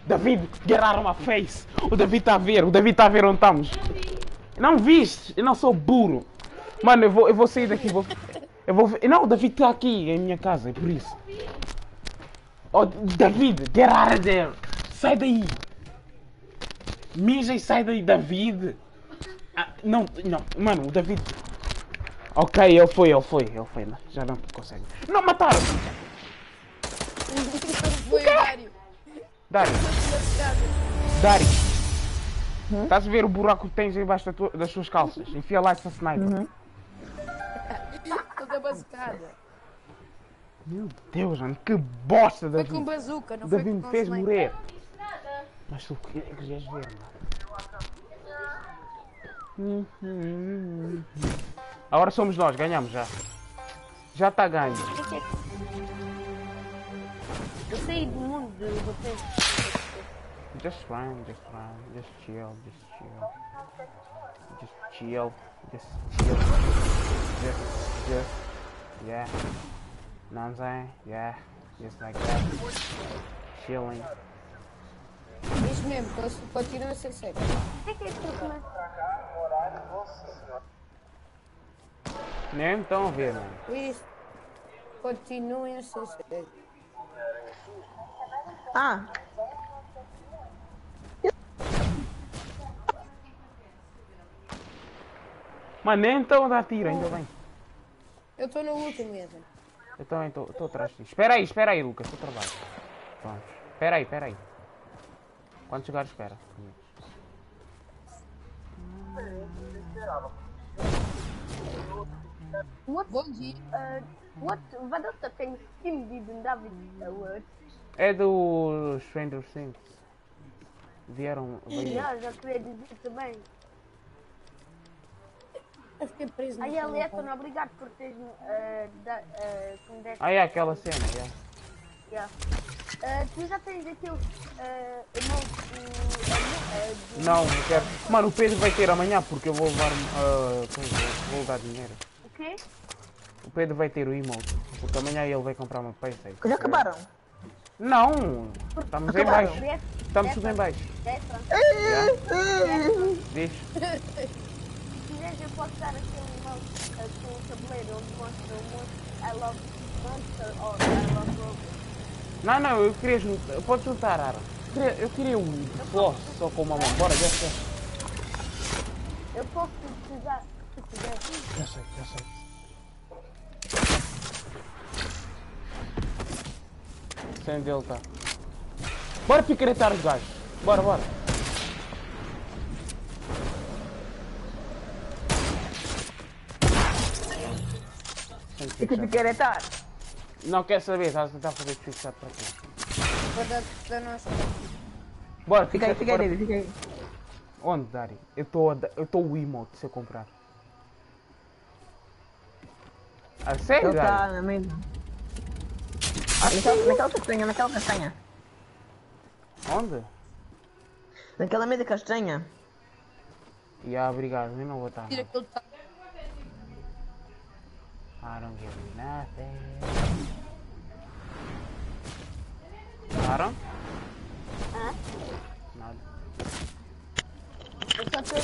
A: David, get out of my face! O David está a ver, o David está a ver onde estamos. Não viste? Eu não sou burro. Mano, eu vou, eu vou sair daqui, vou. Eu vou. Não, o David está aqui em minha casa, é por isso. Oh, David, get out of there! Sai daí! Mija e sai daí, David! Ah, não, não, mano, o David. Ok, ele foi, ele foi, ele foi, já não consegue. Não, mataram!
F: Foi o Dário.
A: Dário, Dário. Estás a ver o buraco que tens embaixo da tua- das tuas calças? Enfia lá essa sniper.
F: Toda bascada.
A: Meu Deus, mano, que bosta,
F: Foi com bazuca, não foi
A: David me fez morrer. Mas tu que- querias ver, mano. Agora somos nós, ganhamos já. Já está ganho.
D: Eu saí do mundo de vocês.
A: Just run, just run, just chill, just chill. Just chill, just chill. Just, just, yeah. Know what I'm saying? Yeah, just like that. Chilling.
F: Isso mesmo, continua a ser seco.
A: Nem estão a ver, mano.
F: Isso. Continuem a ser seco.
H: Ah,
A: Mas nem estão a dar tiro, ainda bem.
F: Eu estou no último, Ethan.
A: Eu também estou atrás de ti. Espera aí, espera aí, Lucas, eu trabalho. Vamos. Espera aí, espera aí. Quando chegar, espera.
D: What?
F: Bom dia.
D: Uh, what? Vadota tem Steam de David Award.
A: É do Stranger Things. Vieram.
D: Já, já queria dizer também.
F: Eu fiquei preso no
D: Aí. Eliaton, obrigado por teres uh, da, uh, deste.
A: Ah, é aquela cena, já.
D: Yeah. Uh, tu já tens aquele uh, emote uh, uh,
A: Não, não quero. Mano, o Pedro vai ter amanhã porque eu vou levar. ah, coisa, vou dar dinheiro.
D: O quê?
A: O Pedro vai ter o emote. Porque amanhã ele vai comprar uma PlayStation.
H: Já acabaram?
A: Não! Estamos em baixo. Estamos tudo em baixo.
D: desce, quiseres, eu posso dar emote uh, com o tabuleiro onde mostra o monstro I love monster ou I love robot.
A: Não, não, eu queria juntar. Pode juntar, Ara. Eu queria, eu queria um floss só com uma mão. Bora, já sei.
D: Eu posso precisar, se quiser.
A: Já sei, já sei. Sem dele tá. Bora picaretar os gajos. Bora, bora.
H: E que
A: fixar.
H: picaretar?
A: Não quer saber, estás a tentar fazer fixar para quê?
F: Vou dar da nossa.
A: Bora,
H: Fica aí, fica aí, fica aí.
A: Onde, Dari? Eu estou eu tô o emote se eu comprar. A sério,
H: Ele
A: Dari?
H: está na mesa. Naquela, naquela castanha, naquela castanha.
A: Onde?
H: Naquela mesa castanha.
A: Ya, obrigado, eu não vou estar.
F: Tira aquele tá.
A: I don't give you nothing. Aaron?
D: Hã?
A: Nada.
D: Eu só estou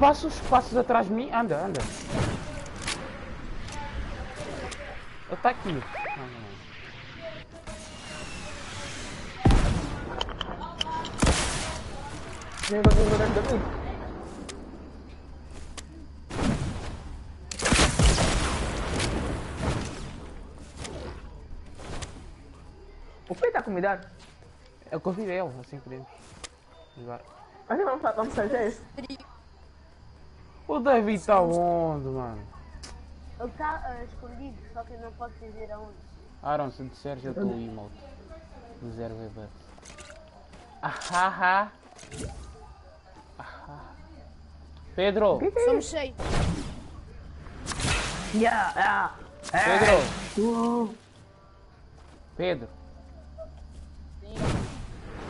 A: passos, passos atrás de mim. Anda, anda. Ele tá aqui. Não.
H: A mim. O que está a convidar?
A: Eu convidei ele, assim podemos jogar.
H: Olha, vamos, vamos fazer isso.
A: O David está onde, mano?
D: Ele está ah, escondido, só que eu não posso dizer aonde.
A: Aaron, se disseres eu estou o emote. Do zero bebê. Ahaha. Ahá. Pedro,
F: Somos seis.
H: Yeah, yeah.
A: Pedro,
H: Uh,
A: Pedro.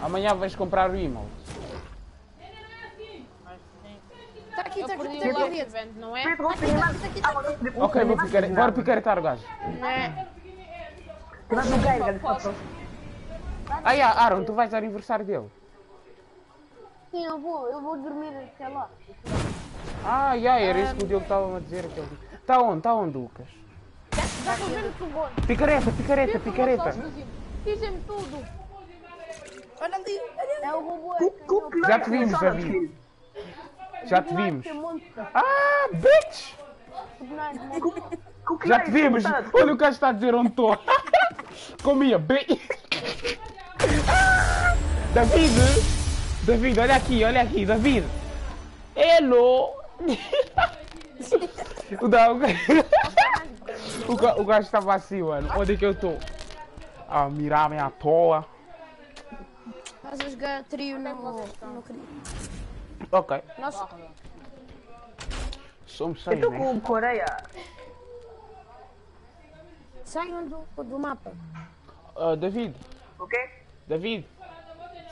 A: Amanhã vais comprar o emote.
F: Está aqui, está aqui, está aqui.
I: não é?
H: Mais. Ah, vamos pegar-
A: Ok, vou picar, bora picaretar o gajo.
I: Não é?
H: Nós não queremos,
I: Posso.
A: Ah, yeah, Aaron, tu vais ao aniversário dele.
D: Sim, eu vou, eu vou dormir até lá.
A: Ah, yeah, era isso que o Diogo estava a dizer. Aquele... Tá onde? Tá onde, Lucas?
I: Já estou vendo que bom.
A: Picareta, picareta, picareta.
I: Dizem-me tudo.
F: Olha ali, olha
D: É o robô.
A: Já te vimos,
H: filho.
A: Já te vimos. Ah, bitch!
D: Não não
H: que
A: Já te vimos. Olha o gajo está a dizer onde estou. Comia bem. Ah! David! David, olha aqui, olha aqui, David. Hello! O, da, o, ga- o, ga- o gajo estava assim, mano. Onde é que eu estou? A mirar-me à toa.
F: Estás a jogar trio no, no crio.
A: Ok,
F: Nossa,
A: somos
H: Eu
A: seis,
H: estou
A: né?
H: com Coreia.
F: saiam do, do mapa.
A: Ah, David,
H: O quê?
A: David,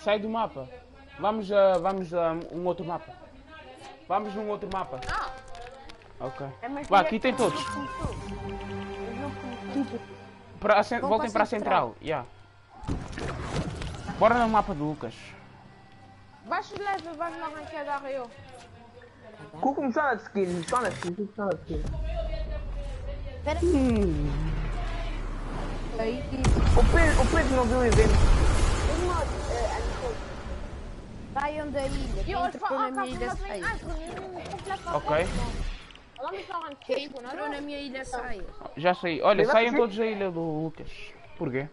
A: sai do mapa. Vamos a vamos a um outro mapa. Vamos num outro mapa. Ok.
D: É,
A: Vá,
D: é
A: aqui tem todos. Pra, voltem
F: para a
A: central. Yeah. Bora no mapa do Lucas.
I: Vais leve, vais na ranqueada da Rio.
H: Cu começou a seguir, começou a seguir, começou a seguir.
F: Espera aí.
H: O Pedro, o Pedro não viu o evento.
F: Saiam da ilha.
I: E
F: Quem
I: hoje
F: entrou na minha ilha.
A: Ok.
F: Quem entrou na minha ilha sai.
A: Já sei. Olha, saiam todos da ilha do Lucas. Porquê?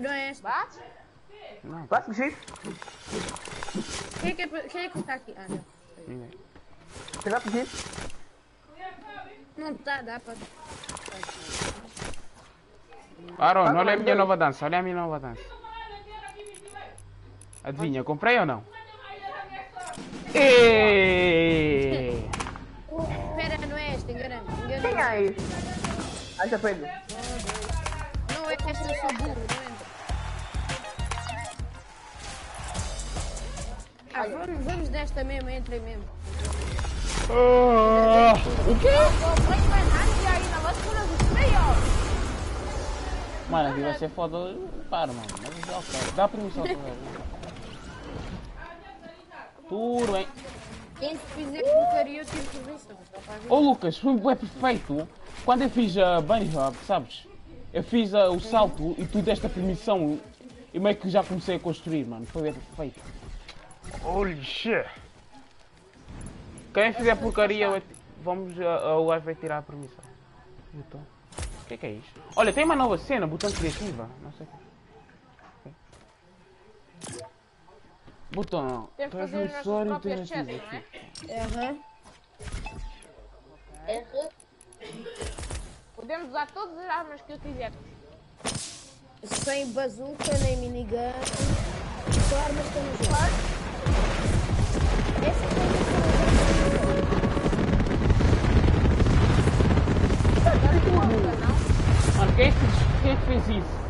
F: Não é esta?
I: Bate?
H: Vai fugir?
F: Quem é que, quem é que está aqui? Ah, não.
A: Ninguém.
H: Você vai fugir?
F: Não está, dá para.
A: Aaron,
H: Vai,
A: olha a minha nova dança. Olha a minha nova dança. Adivinha, comprei ou não? Êêêê!
F: Espera, não é esta, engana-me.
H: Quem é aí? Acha Pedro?
F: Não é esta, eu sou burro, Ah, vamos, vamos desta mesmo, entrem mesmo.
A: Ah, o quê? Mano, aqui vai ser foda. Para, mano. Dá permissão para ver. Tudo bem.
F: Quem se fizer porcaria, eu tiro ver.
A: Ô Lucas, foi bem perfeito. Quando eu fiz a banjo, sabes? Eu fiz ah, o salto e tu deste a permissão e meio que já comecei a construir, mano. Foi bem perfeito. Holy shit. Quem fizer porcaria, vai- vamos, ah, o gajo vai tirar a permissão. Botão. O que é que é isto? Olha, tem uma nova cena, botão criativa. Não sei o. Botão.
I: Temos que fazer as nossas não é?
F: Aham.
I: Podemos usar todas as armas que eu quiser.
F: Sem bazuca, nem minigun. Só armas que eu não
A: Mano, quem, fez- quem fez isso?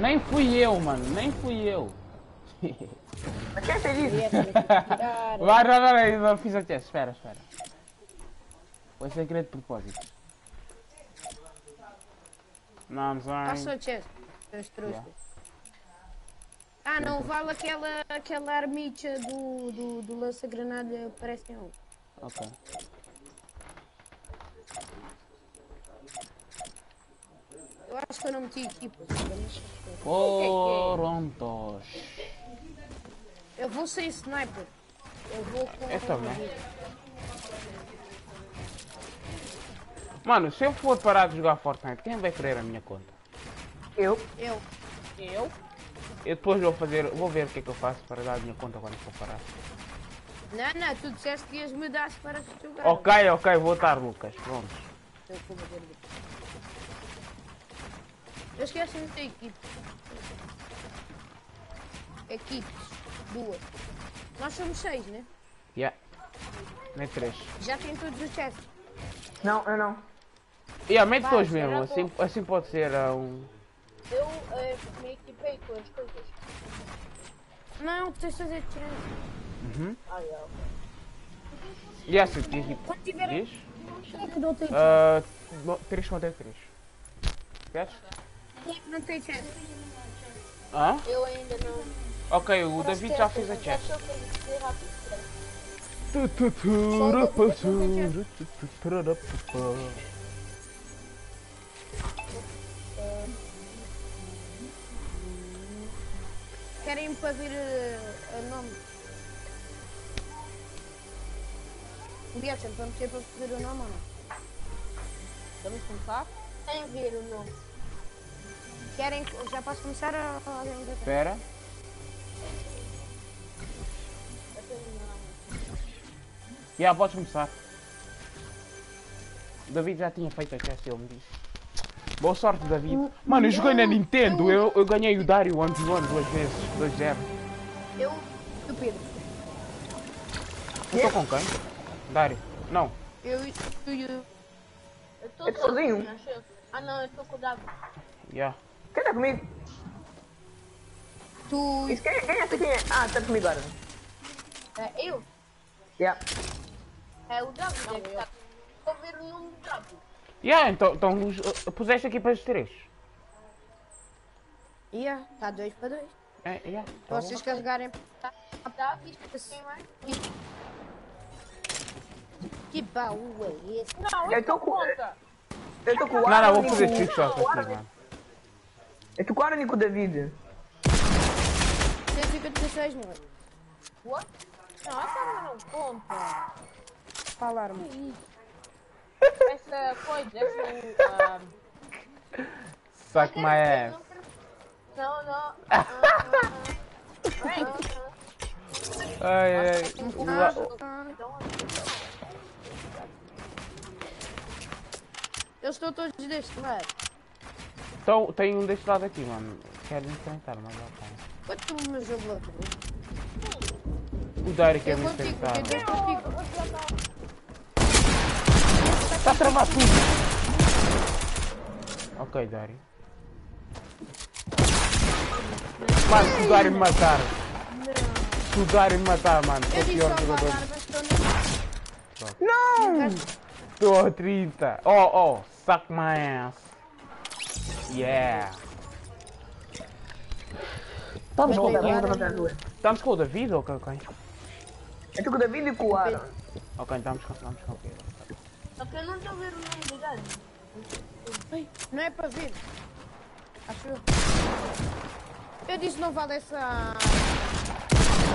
A: Nem fui eu, mano. Nem fui eu.
H: Mas quem fez isso?
A: Vai, vai, vai, vai, eu fiz a teste. Espera, espera. Foi sem querer de propósito. Não, não
F: Passa o chest. As trouxas. Ah, não vale aquela, aquela armicha do, do, do lança-granada, parece um.
A: Ok.
F: Eu acho que eu não meti equipa.
A: Prontos.
F: Eu vou sem sniper. Eu vou com.
A: Eu também. Mano, se eu for parar de jogar Fortnite, quem vai querer a minha conta?
H: Eu.
F: Eu.
I: Eu?
A: Eu depois vou fazer, vou ver o que é que eu faço para dar a minha conta quando for parar.
F: Não, não, tu disseste que ias me dar para jogar.
A: Ok, ok, vou estar, Lucas. Pronto.
F: Eu vou bater. Eu esqueci de ter equipe. Equipes. Duas. Nós somos seis, né?
A: Yeah. Nem três.
F: Já tem todos os chests.
H: Não, eu não.
A: Yeah, mete dois mesmo,
I: que
A: assim, assim pode ser ah, um.
D: Eu eh, me com as coisas.
F: Não, tu tens de fazer diferente.
D: Ah, é.
A: E assim, diz.
F: Quando tiver
A: diz?
F: Quem é que não tem?
A: Ah, no- três contra três. Queres?
F: Quem é que não tem chest?
A: Hã?
D: Eu ainda não.
A: Ok, o David já fez a
D: Mas
A: chest.
D: acho que eu fiz rápido.
F: Querem para vir uh, o nome? Bielsa, vamos ter para fazer o nome ou não?
I: Vamos começar?
D: Tem a ver o nome.
F: Querem, já posso começar a falar tem?
A: Espera. Já, podes começar. O David já tinha feito a chest, ele me disse. Boa sorte, David. Mano, eu joguei na Nintendo, eu, eu ganhei o Dario One to One duas vezes, 2-0.
F: Eu e o Pedro.
A: Eu estou com quem? Dario. Não.
F: Eu e eu, e o-
D: Eu tô
H: Eu tô sozinho.
D: eu. Ah não, eu tô com o Davi.
A: Yeah.
H: Quem tá comigo?
F: tu
H: Isso, quem, quem é essa? Quem é? Ah, tá comigo agora.
D: É eu?
H: Yeah.
D: É o Davi, deve estar. Vou ver o nome do Davi.
A: Yeah, então, então uh, puseste aqui para os três.
F: Yeah, está 2 para 2.
A: É, yeah,
F: Se
A: tá
F: vocês
A: bom.
F: carregarem.
I: Tá, isto assim, mas...
F: Que baú é esse?
I: Não,
H: Eu tô
I: não
H: com-
I: conta.
H: Eu tô com o
A: Não, não, vou fazer trick shot aqui, mano.
H: Eu tô com o Aaron e com o David.
F: 156, não é?
I: What? Não, essa arma não conta.
F: Falaram-me.
I: Essa coisa, essa... ah,
A: Suck my ass.
I: não, não. ah, ah, ah.
A: Ai, ai.
F: Eles estão todos deste lado.
A: Então, tem um deste lado aqui, mano. Quero enfrentar, mas já tá.
F: Quanto o meu jogo lá?
A: O Dario quer
F: Eu
A: me
F: contigo,
A: enfrentar.
F: eu
A: mano.
F: estou contigo.
A: Está a travar tudo. Ok, Dario. Mano, se o Dario me matar. Se o Dario me matar, mano, sou
F: Eu
A: o
F: disse
A: pior jogador.
H: Não!
A: Estou a 30. Oh, oh, suck my ass. Yeah.
H: Estamos com o David.
A: Estamos com o David ou com quem?
H: Eu tô com o David e com o Aaron.
A: Ok, estamos com, estamos com o Pedro.
D: Só que eu não estou a ver o nome gajo.
F: Não é para ver. Acho eu. Eu disse não vale essa...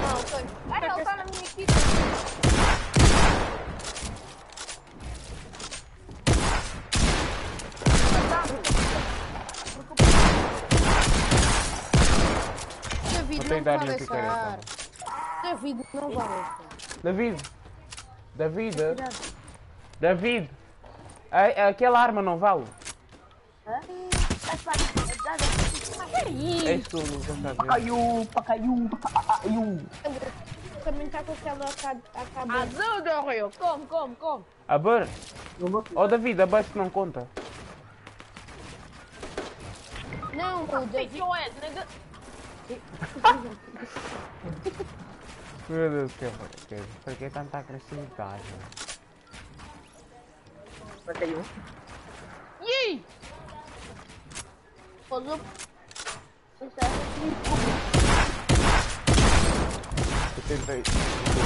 I: não, foi. Ah, ele tá na minha equipe.
F: David, não vale
A: minha
F: essa. David, não vale essa.
A: David. David. David. A- aquela arma não vale.
D: Para, dá,
A: É isso consigo ver.
H: Pacaiu, pacaiu, pacaiu.
F: Também está com aquela acaba.
I: Ajuda, Rio. Come, come, come.
A: A Bur.
H: Não vou
A: Oh, David, abaixo não conta.
F: Não, o David.
A: Meu Deus, que que Por que tanta agressividade?
H: Matei um.
I: Yee!
D: Pousou.
A: 70 e...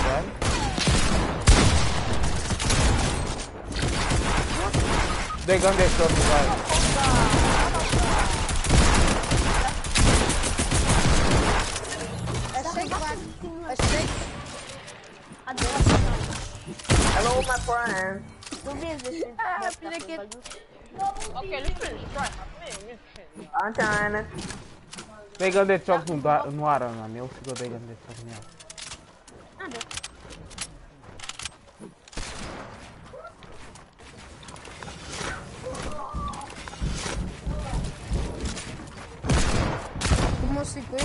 A: Vai. They gonna get shot, vai.
F: Achei que vai. Achei que.
H: Hello, my friend.
D: Não esse?
F: Ah, filha que.
I: Okay, listen.
H: I'm trying.
A: They gonna get shot no, no ar, mano. Ele ficou they gonna get shot nele.
F: Tomou 50.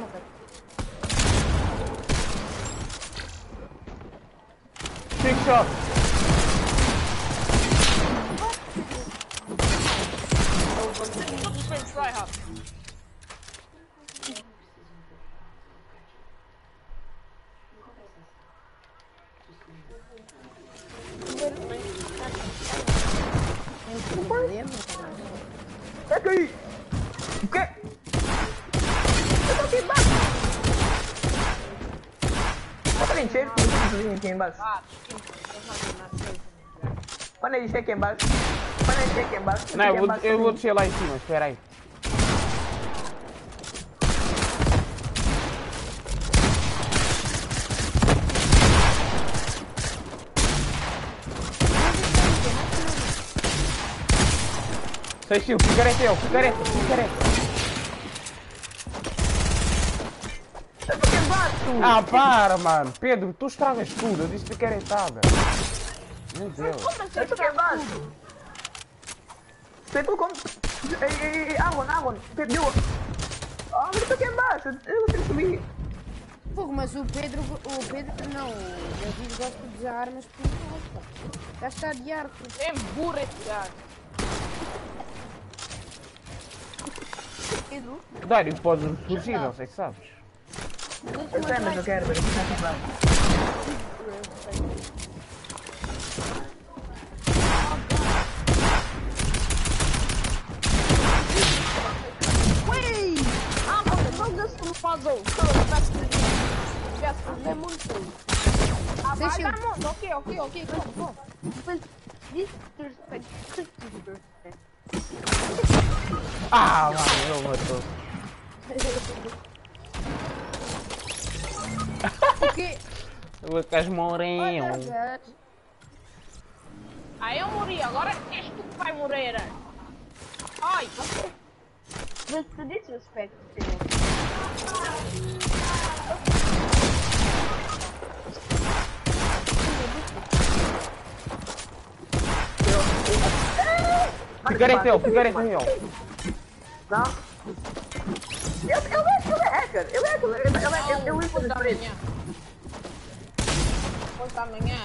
F: Morreu.
A: Trick shot.
I: Defense, try hard.
H: Pega aí. O quê? Eu tô aqui embaixo. Bota ali, cheio. Aqui embaixo. Quando ele chega embaixo. Quando ele chega embaixo.
A: Não, eu vou,
H: embaixo
A: eu vou descer lá em cima, espera aí. Seis tio, picareta eu, picareta, picareta.
H: Eu tô aqui embaixo.
A: Ah, para, mano. Pedro, tu estragas tudo, eu disse picaretada. Meu Deus.
H: Eu tô aqui embaixo. Pedro, como... Ei, ei, ei, Aaron, Aaron. Pedro. Ah, mas eu tô aqui embaixo. Eu não sei subir.
F: Fogo, mas o Pedro. O Pedro não. O David gosta de usar armas por. Já está de arco.
I: É burro esse gajo.
A: Dário, pode fugir, não sei se sabes.
H: Eu sei, mas eu quero, mas eu preciso Just pro
F: puzzle.
I: So,
F: just
I: pro Just pro demolition. Apaga a mão. Ok, ok, ok. Come, come.
D: Disrespect. Disrespect.
A: Ah, mano, eu matou.
F: Porque...
A: Lucas Mourinho.
I: Aí eu morri, agora és tu que vai morrer. Né? Ai,
D: você... Mas tu disrespect, senhor.
A: Picareta ele, picareta ele.
H: Não. Ele, é, ele é hacker. Ele é hacker. Ele, ele, ele, ele, ele
I: depois da
H: usa preto.
I: manhã. Depois da manhã.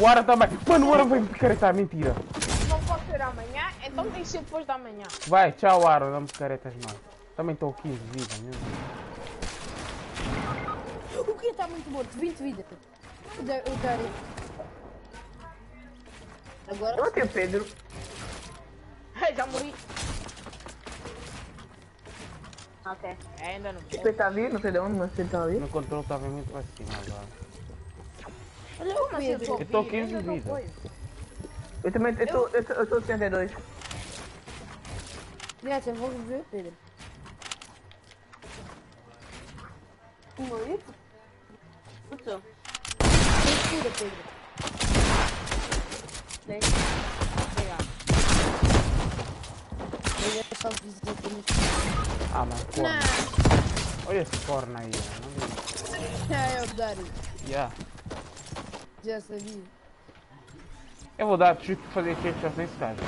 A: O Ara também. Mano, o Ara veio picaretar, mentira.
I: Não pode ser amanhã, então me deixa depois da manhã.
A: Vai, tchau, Aro, não me caretas mais. Também estou 15 vidas Deus.
F: O que está muito morto? 20 vidas. O Dari. Agora.
H: Eu tenho Pedro.
I: Já morri.
D: Ok.
I: É, ainda não.
H: Você está vivo? Não sei de onde, mas você está
A: vivo. No controle estava muito para cima agora.
F: Olha, o assim?
A: Eu estou 15 vidas.
H: Eu também. Eu
F: estou 62.
D: Morri? Puta.
F: Tem cura, Pedro.
D: Tem.
I: Obrigado.
F: Ele é só visita aqui no
A: Ah, mas corno.
F: Não,
A: Olha esse corno aí,
F: não é o Dari.
A: Yeah.
F: Já sabia.
A: Eu vou dar truque para fazer estágio.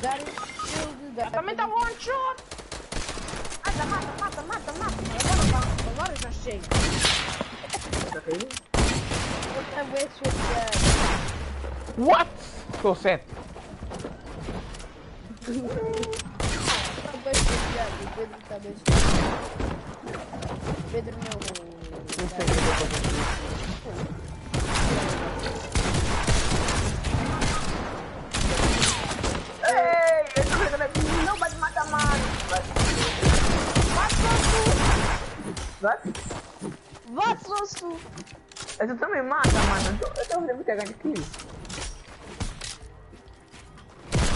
F: Dari, shield,
I: Também tá one shot. Mata, mata, mata, mata, mata. Agora, agora já chega.
F: Outra vez, shield,
A: What? Estou 7.
F: Outra vez, shield, O Pedro. Pedro não.
A: Não sei o que eu vou fazer.
H: Vai.
D: Vá, Sosso!
H: Essa também mata, mano. Eu tô, eu tô vendo pegar de kill.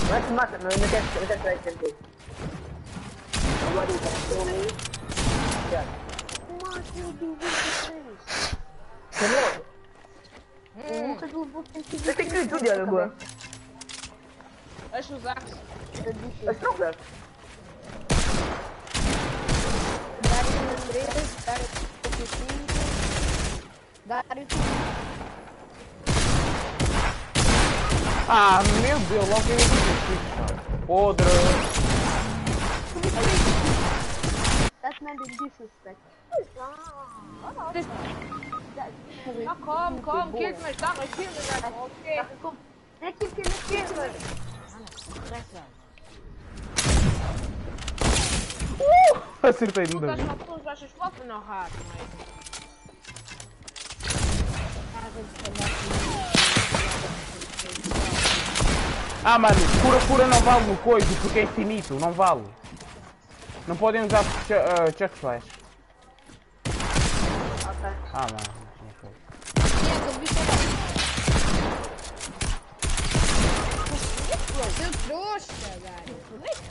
H: Vai te mata, não, eu não quero, eu não quero trair tempo. Agora eu tô meio. Entendeu?
D: Nunca do vou ter que
H: Eu tenho que ir tudo, olha, boa.
I: Deixa usar.
H: Mas não dá.
F: Dari no 3, Dari no 5. Dari
A: Ah, meu Deus, logo eu disse. Podre.
D: That's not the disrespect.
I: Ah, come, come, kill me, stop me, kill me, ok.
D: É que que ele quer,
A: Acertei no
I: Estás
A: dedo.
I: uma pessoa, achas foto? Não, rato, mas...
A: Ah, mano, cura, cura não vale no coisa porque é infinito, não vale. Não podem usar uh, chuck flash. Ah, mano. não foi.
F: Direto, bicho Seu trouxa, Dari.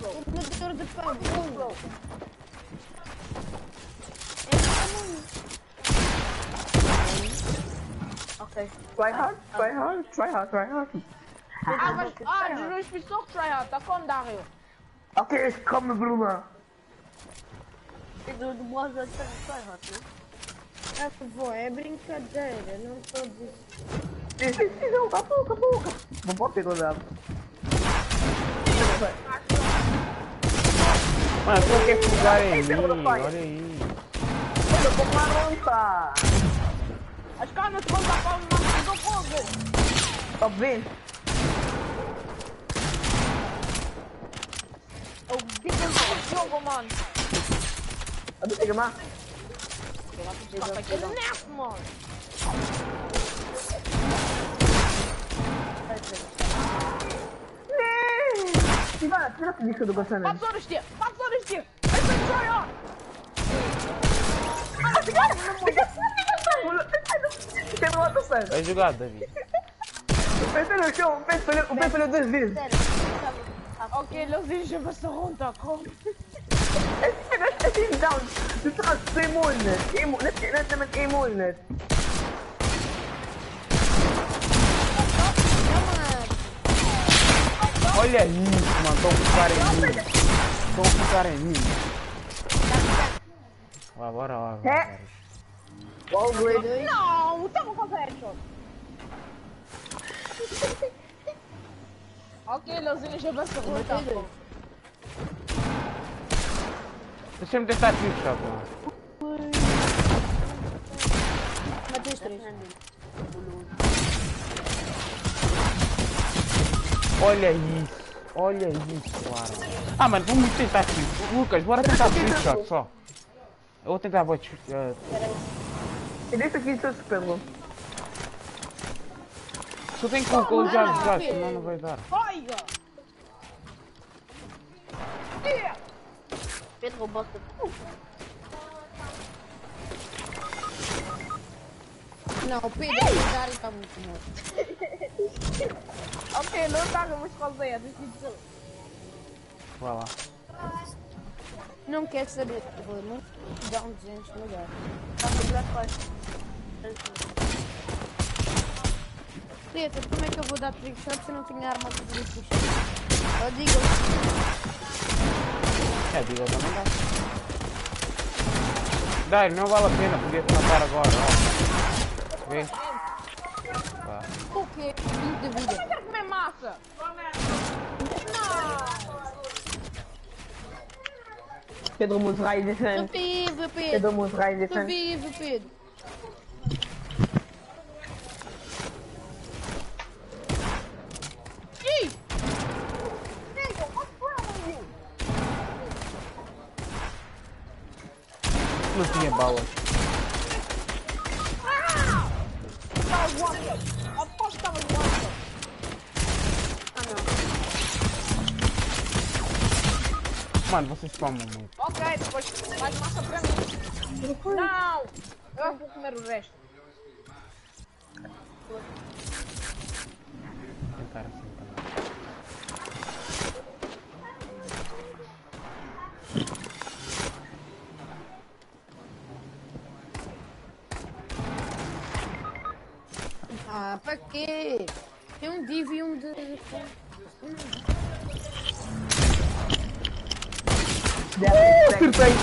F: O motor de pão. bom.
D: Ok.
H: Try hard, try hard, try hard, try hard.
I: Ah, mas... Ah, desviou pessoas que tryhard, tá com Dario.
H: Ok, come, Bruna.
D: Do, do boss da try hard, né?
F: Ah, vó, é brincadeira, não estou dizendo.
H: Não, acabou, acabou. Não pode ter cuidado.
A: Mano, tu quer fugar em mim, olha aí.
H: Eu tô com uma ronca.
I: As caras vão para o máximo do fogo.
H: Top 20.
I: Eu digo que jogo, mano.
H: A do Sigma.
I: Tá aquele neto, mano.
H: Tira a dica do
I: horas de dia, quatro horas de dia. Esse é
H: the fuck?
A: É jogado, David.
H: O Pedro no chão, o o falhou duas vezes.
D: Sério, sabe?
I: Ok, Leozinho já passou ronda com.
H: É assim, down. Tu estás sem imune. Imune, não é imune.
A: Olha isso, mano. Estão a focar em mim. Estão a focar em mim. Vai, bora lá.
H: É.
A: bora.
H: Wall grid.
I: Não, estamos com headshot. Ok, Leozinho já passou com.
A: Deixa-me tentar shot, mano.
F: Matei os três.
A: Olha isso. Olha isso, claro. Ah, mano, vamos tentar trick. Lucas, bora tentar trick shot só. Eu vou tentar bot. Uh,
H: E deixa aqui seu Pedro.
A: só tenho que colocar os gajos, senão não vai dar.
D: Pedro, bosta.
F: Não, o Pedro a jogar e está muito morto.
I: Ok, não estávamos com a ideia, eu dizer.
A: Vai lá.
F: Não quer saber, vou não dá um 200 no lugar.
D: Estava de costa.
F: Preta, como é que eu vou dar trick shot se eu não tenho arma para fazer trick shot? Eu digo,
A: É, diga também dá. Dai, não vale a pena, te matar agora, ó. Vê? Vá.
F: o quê? 20 de vida.
I: Quero comer massa!
H: Pedro Musrai
F: Estou
H: defende.
F: vivo, Pedro.
H: Pedro Musrai
F: Estou
H: defende.
F: vivo, Pedro.
A: Não tinha balas.
I: Aposto que estava voando!
A: Mano, vocês comem muito.
I: Ok, depois mais massa para mim. Não! Eu vou comer o resto.
A: Vou tentar assim
F: Ah, para quê? Tem um div e um de...
A: Acertei!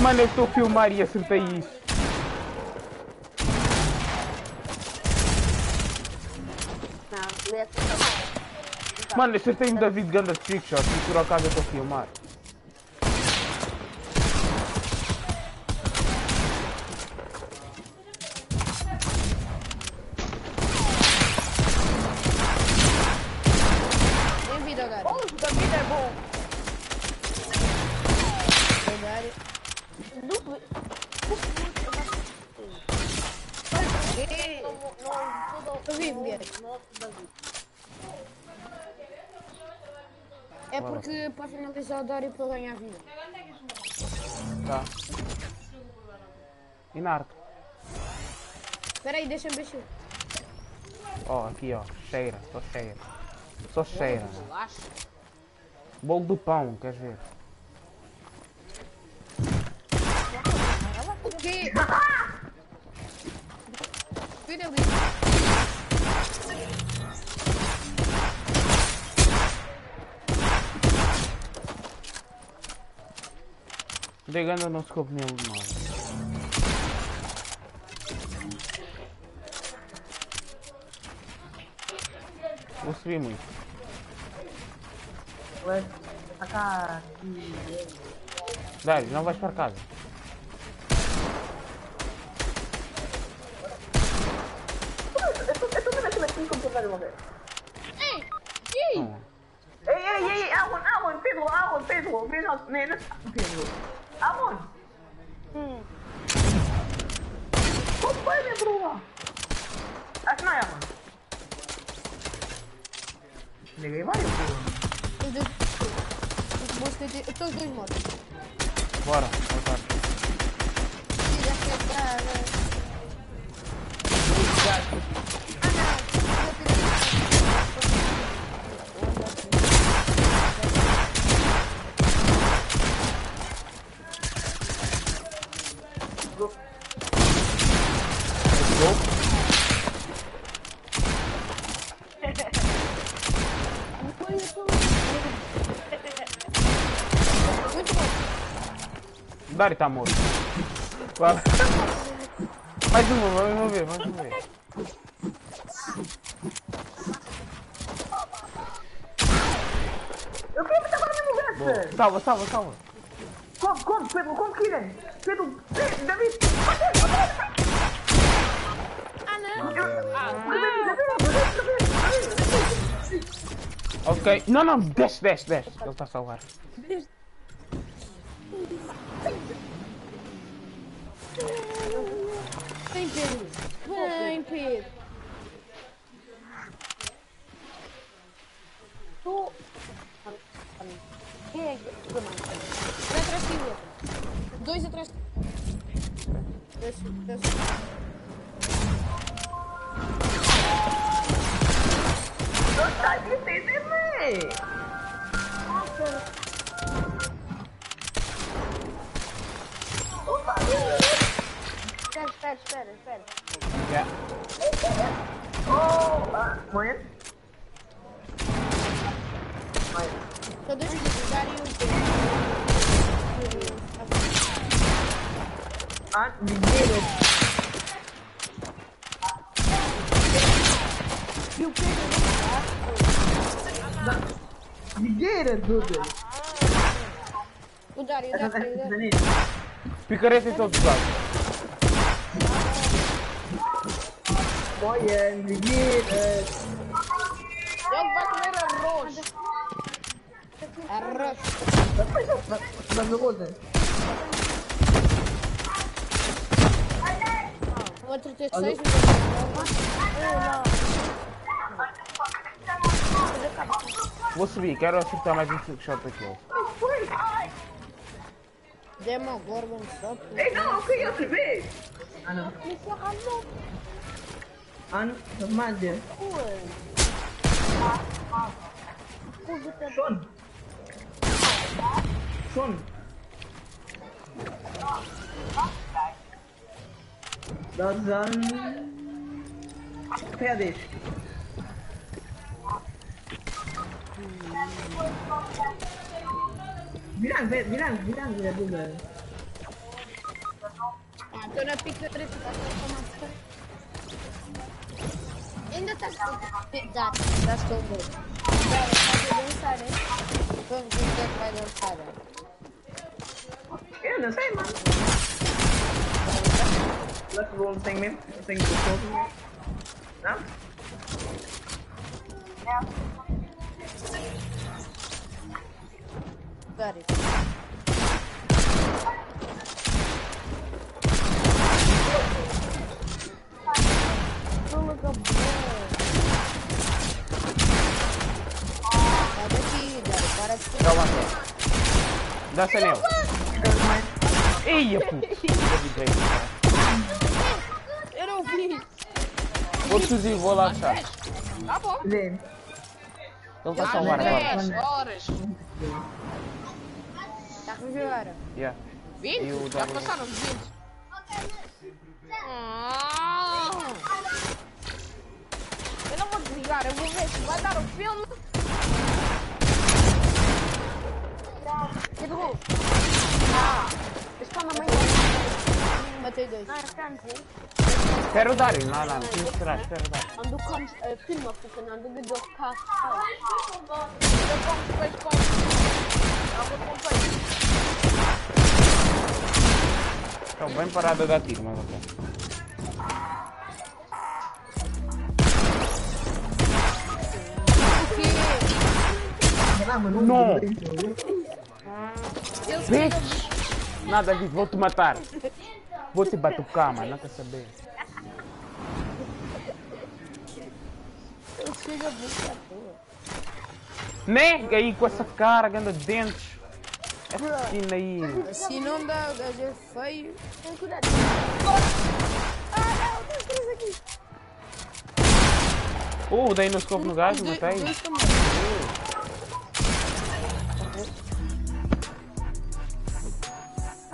A: Mano, eu estou a filmar e acertei isso.
D: É tudo
A: Mano, acertei um David Ganda trickshot e por acaso eu estou a filmar.
F: Tem vida, cara.
I: Bom, da vida é bom.
F: Verdade.
D: duplo.
F: Estou vivo, Guilherme. É porque para finalizar o Dário para ganhar vida.
A: Tá. E na arte?
F: Espera aí, deixa-me mexer.
A: Ó, aqui ó, cheira, só cheira. Só cheira. Bolo do pão, queres ver?
F: O quê? Cuida ali.
A: De Ganda não se coube nele de nós. Vou subir muito. Dário, não vais para casa.
H: Eu tô vendo aquilo aqui como tu morrer.
A: Não.
H: Ei, ei, ei, Alan, Alan, Pedro, Alan, Pedro, Pedro, Pedro, Pedro. Alan. Como vai, minha brua? Acho que não é, Alan. Ninguém vai, pô.
F: Os dois. Os TT. Estão os dois mortos.
A: Bora, voltar. O Dari tá morto. Vai. Mais uma, vamos ver, vamos ver.
H: Eu queria estar
A: Boa.
H: verso.
A: Salva, salva, salva.
H: Come, come, Pedro, come, Kiran. Pedro, Pedro, David.
I: Ah, não.
A: Ok. Não, não, desce, desce, desce. Ele tá a salvar.
F: Vem, Pedro. Vem, Pedro.
D: Tu. Quem é que.
F: Vai atrás de ti, Pedro. Dois atrás de ti. Desce, desce.
H: Não tá difícil, véi.
D: Espera, espera, espera, espera.
A: Yeah.
H: Oh, ah, mãe.
F: Só filhos, o Dari e o.
H: Ah, ninguém.
F: E o Pedro
H: Ninguém, Duda.
F: O Dari, o
H: Essa
F: Dari, o
H: essa
F: Dari.
H: nisso.
A: Picareta em todos os lados.
H: Olha, ninguém.
I: Ele vai comer arroz.
F: Arroz.
H: Mas não.
F: O outro tem seis.
A: Vou subir, quero acertar mais um shot daquele.
F: Demogorgon só.
H: Ei, não, eu queria saber. Ah, não. А ну, команде. Шон! Шон! Dazan Kardeş Bilen ve bilen bilen bile bu
F: böyle. Antona piccolo tô na pica treta. Ainda estás Exato, estás tão bom. Vai dançar, hein? Vamos ver quem é que vai dançar. hein?
H: Eu não sei, mano. Let's roll sem mesmo, sem todo. Não?
F: Dari. Sai Dari. Para de
A: Calma, Dá-se anel. Eia, puto.
F: Eu não vi.
A: Vou subir, vou lá achar.
I: Tá bom.
H: Vem.
A: Ele tá a salvar agora.
I: 10 horas.
F: Está a jogar.
A: Yeah.
I: 20?
A: E o
I: Já passaram 20. Ah. Eu não vou desligar, eu vou ver se vai dar o filme.
D: Pedro,
I: Está na manhã.
F: Matei dois.
D: não, canto.
A: Espera o Dário. Não, não, não. Espera o Dário.
D: Om du kan uh, filma på kanalen, då blir du kast.
I: Eu como depois com. Eu vou com peixe.
A: Então, bem parado a dar tiro, mas ok. Não! Bitch! Nada disso, vou te matar. Vou te batucar, mas não quer saber.
F: Eu chego a boca boa.
A: E aí com essa cara, ganda de dentes. Essa sina aí.
F: Se não dá, o gajo é feio.
D: Tem cuidado.
A: Ah, não, tem três aqui. Uh, dei no scope no gajo, matei.
F: Dois também.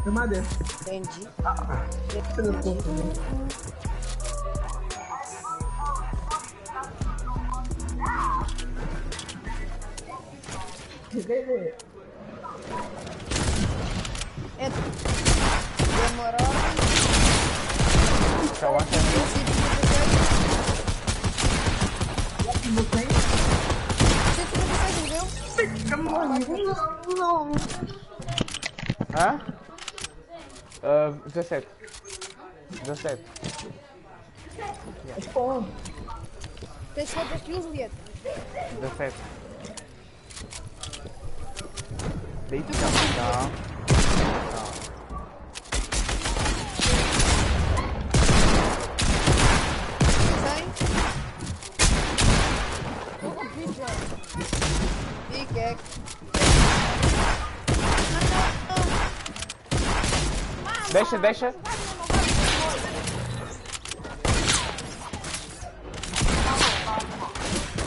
H: Chamada.
F: Entendi.
H: Filho da puta.
F: Entra. Demorou.
A: Já acho Hã? Eh, uh, just
F: set. Just set. Yeah.
A: It's on. Ты
F: что, допил set. Ja. Zijn?
A: Deixa, deixa.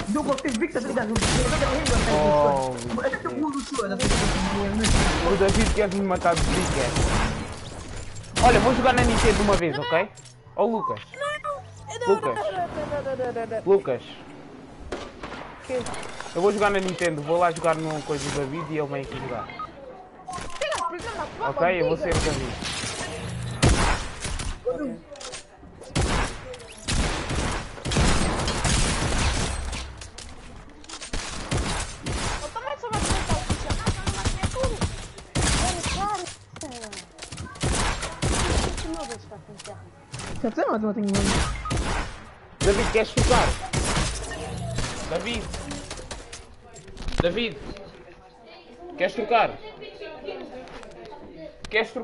H: Duplo, fiz Victor, tá ligado?
A: Oh,
H: Esse é teu mundo, senhor. da puta.
A: o David quer me matar de. Olha, vou jogar na Nintendo uma vez, ok? Ó Lucas. Lucas. Lucas. Eu vou jogar na Nintendo, vou lá jogar numa coisa do David e ele vem aqui jogar. Ok? Eu vou ser o David.
D: Que você? Não, tudo.
H: Eu tenho
A: David, queres jogar? David. David. Queres trocar? Queres trocar?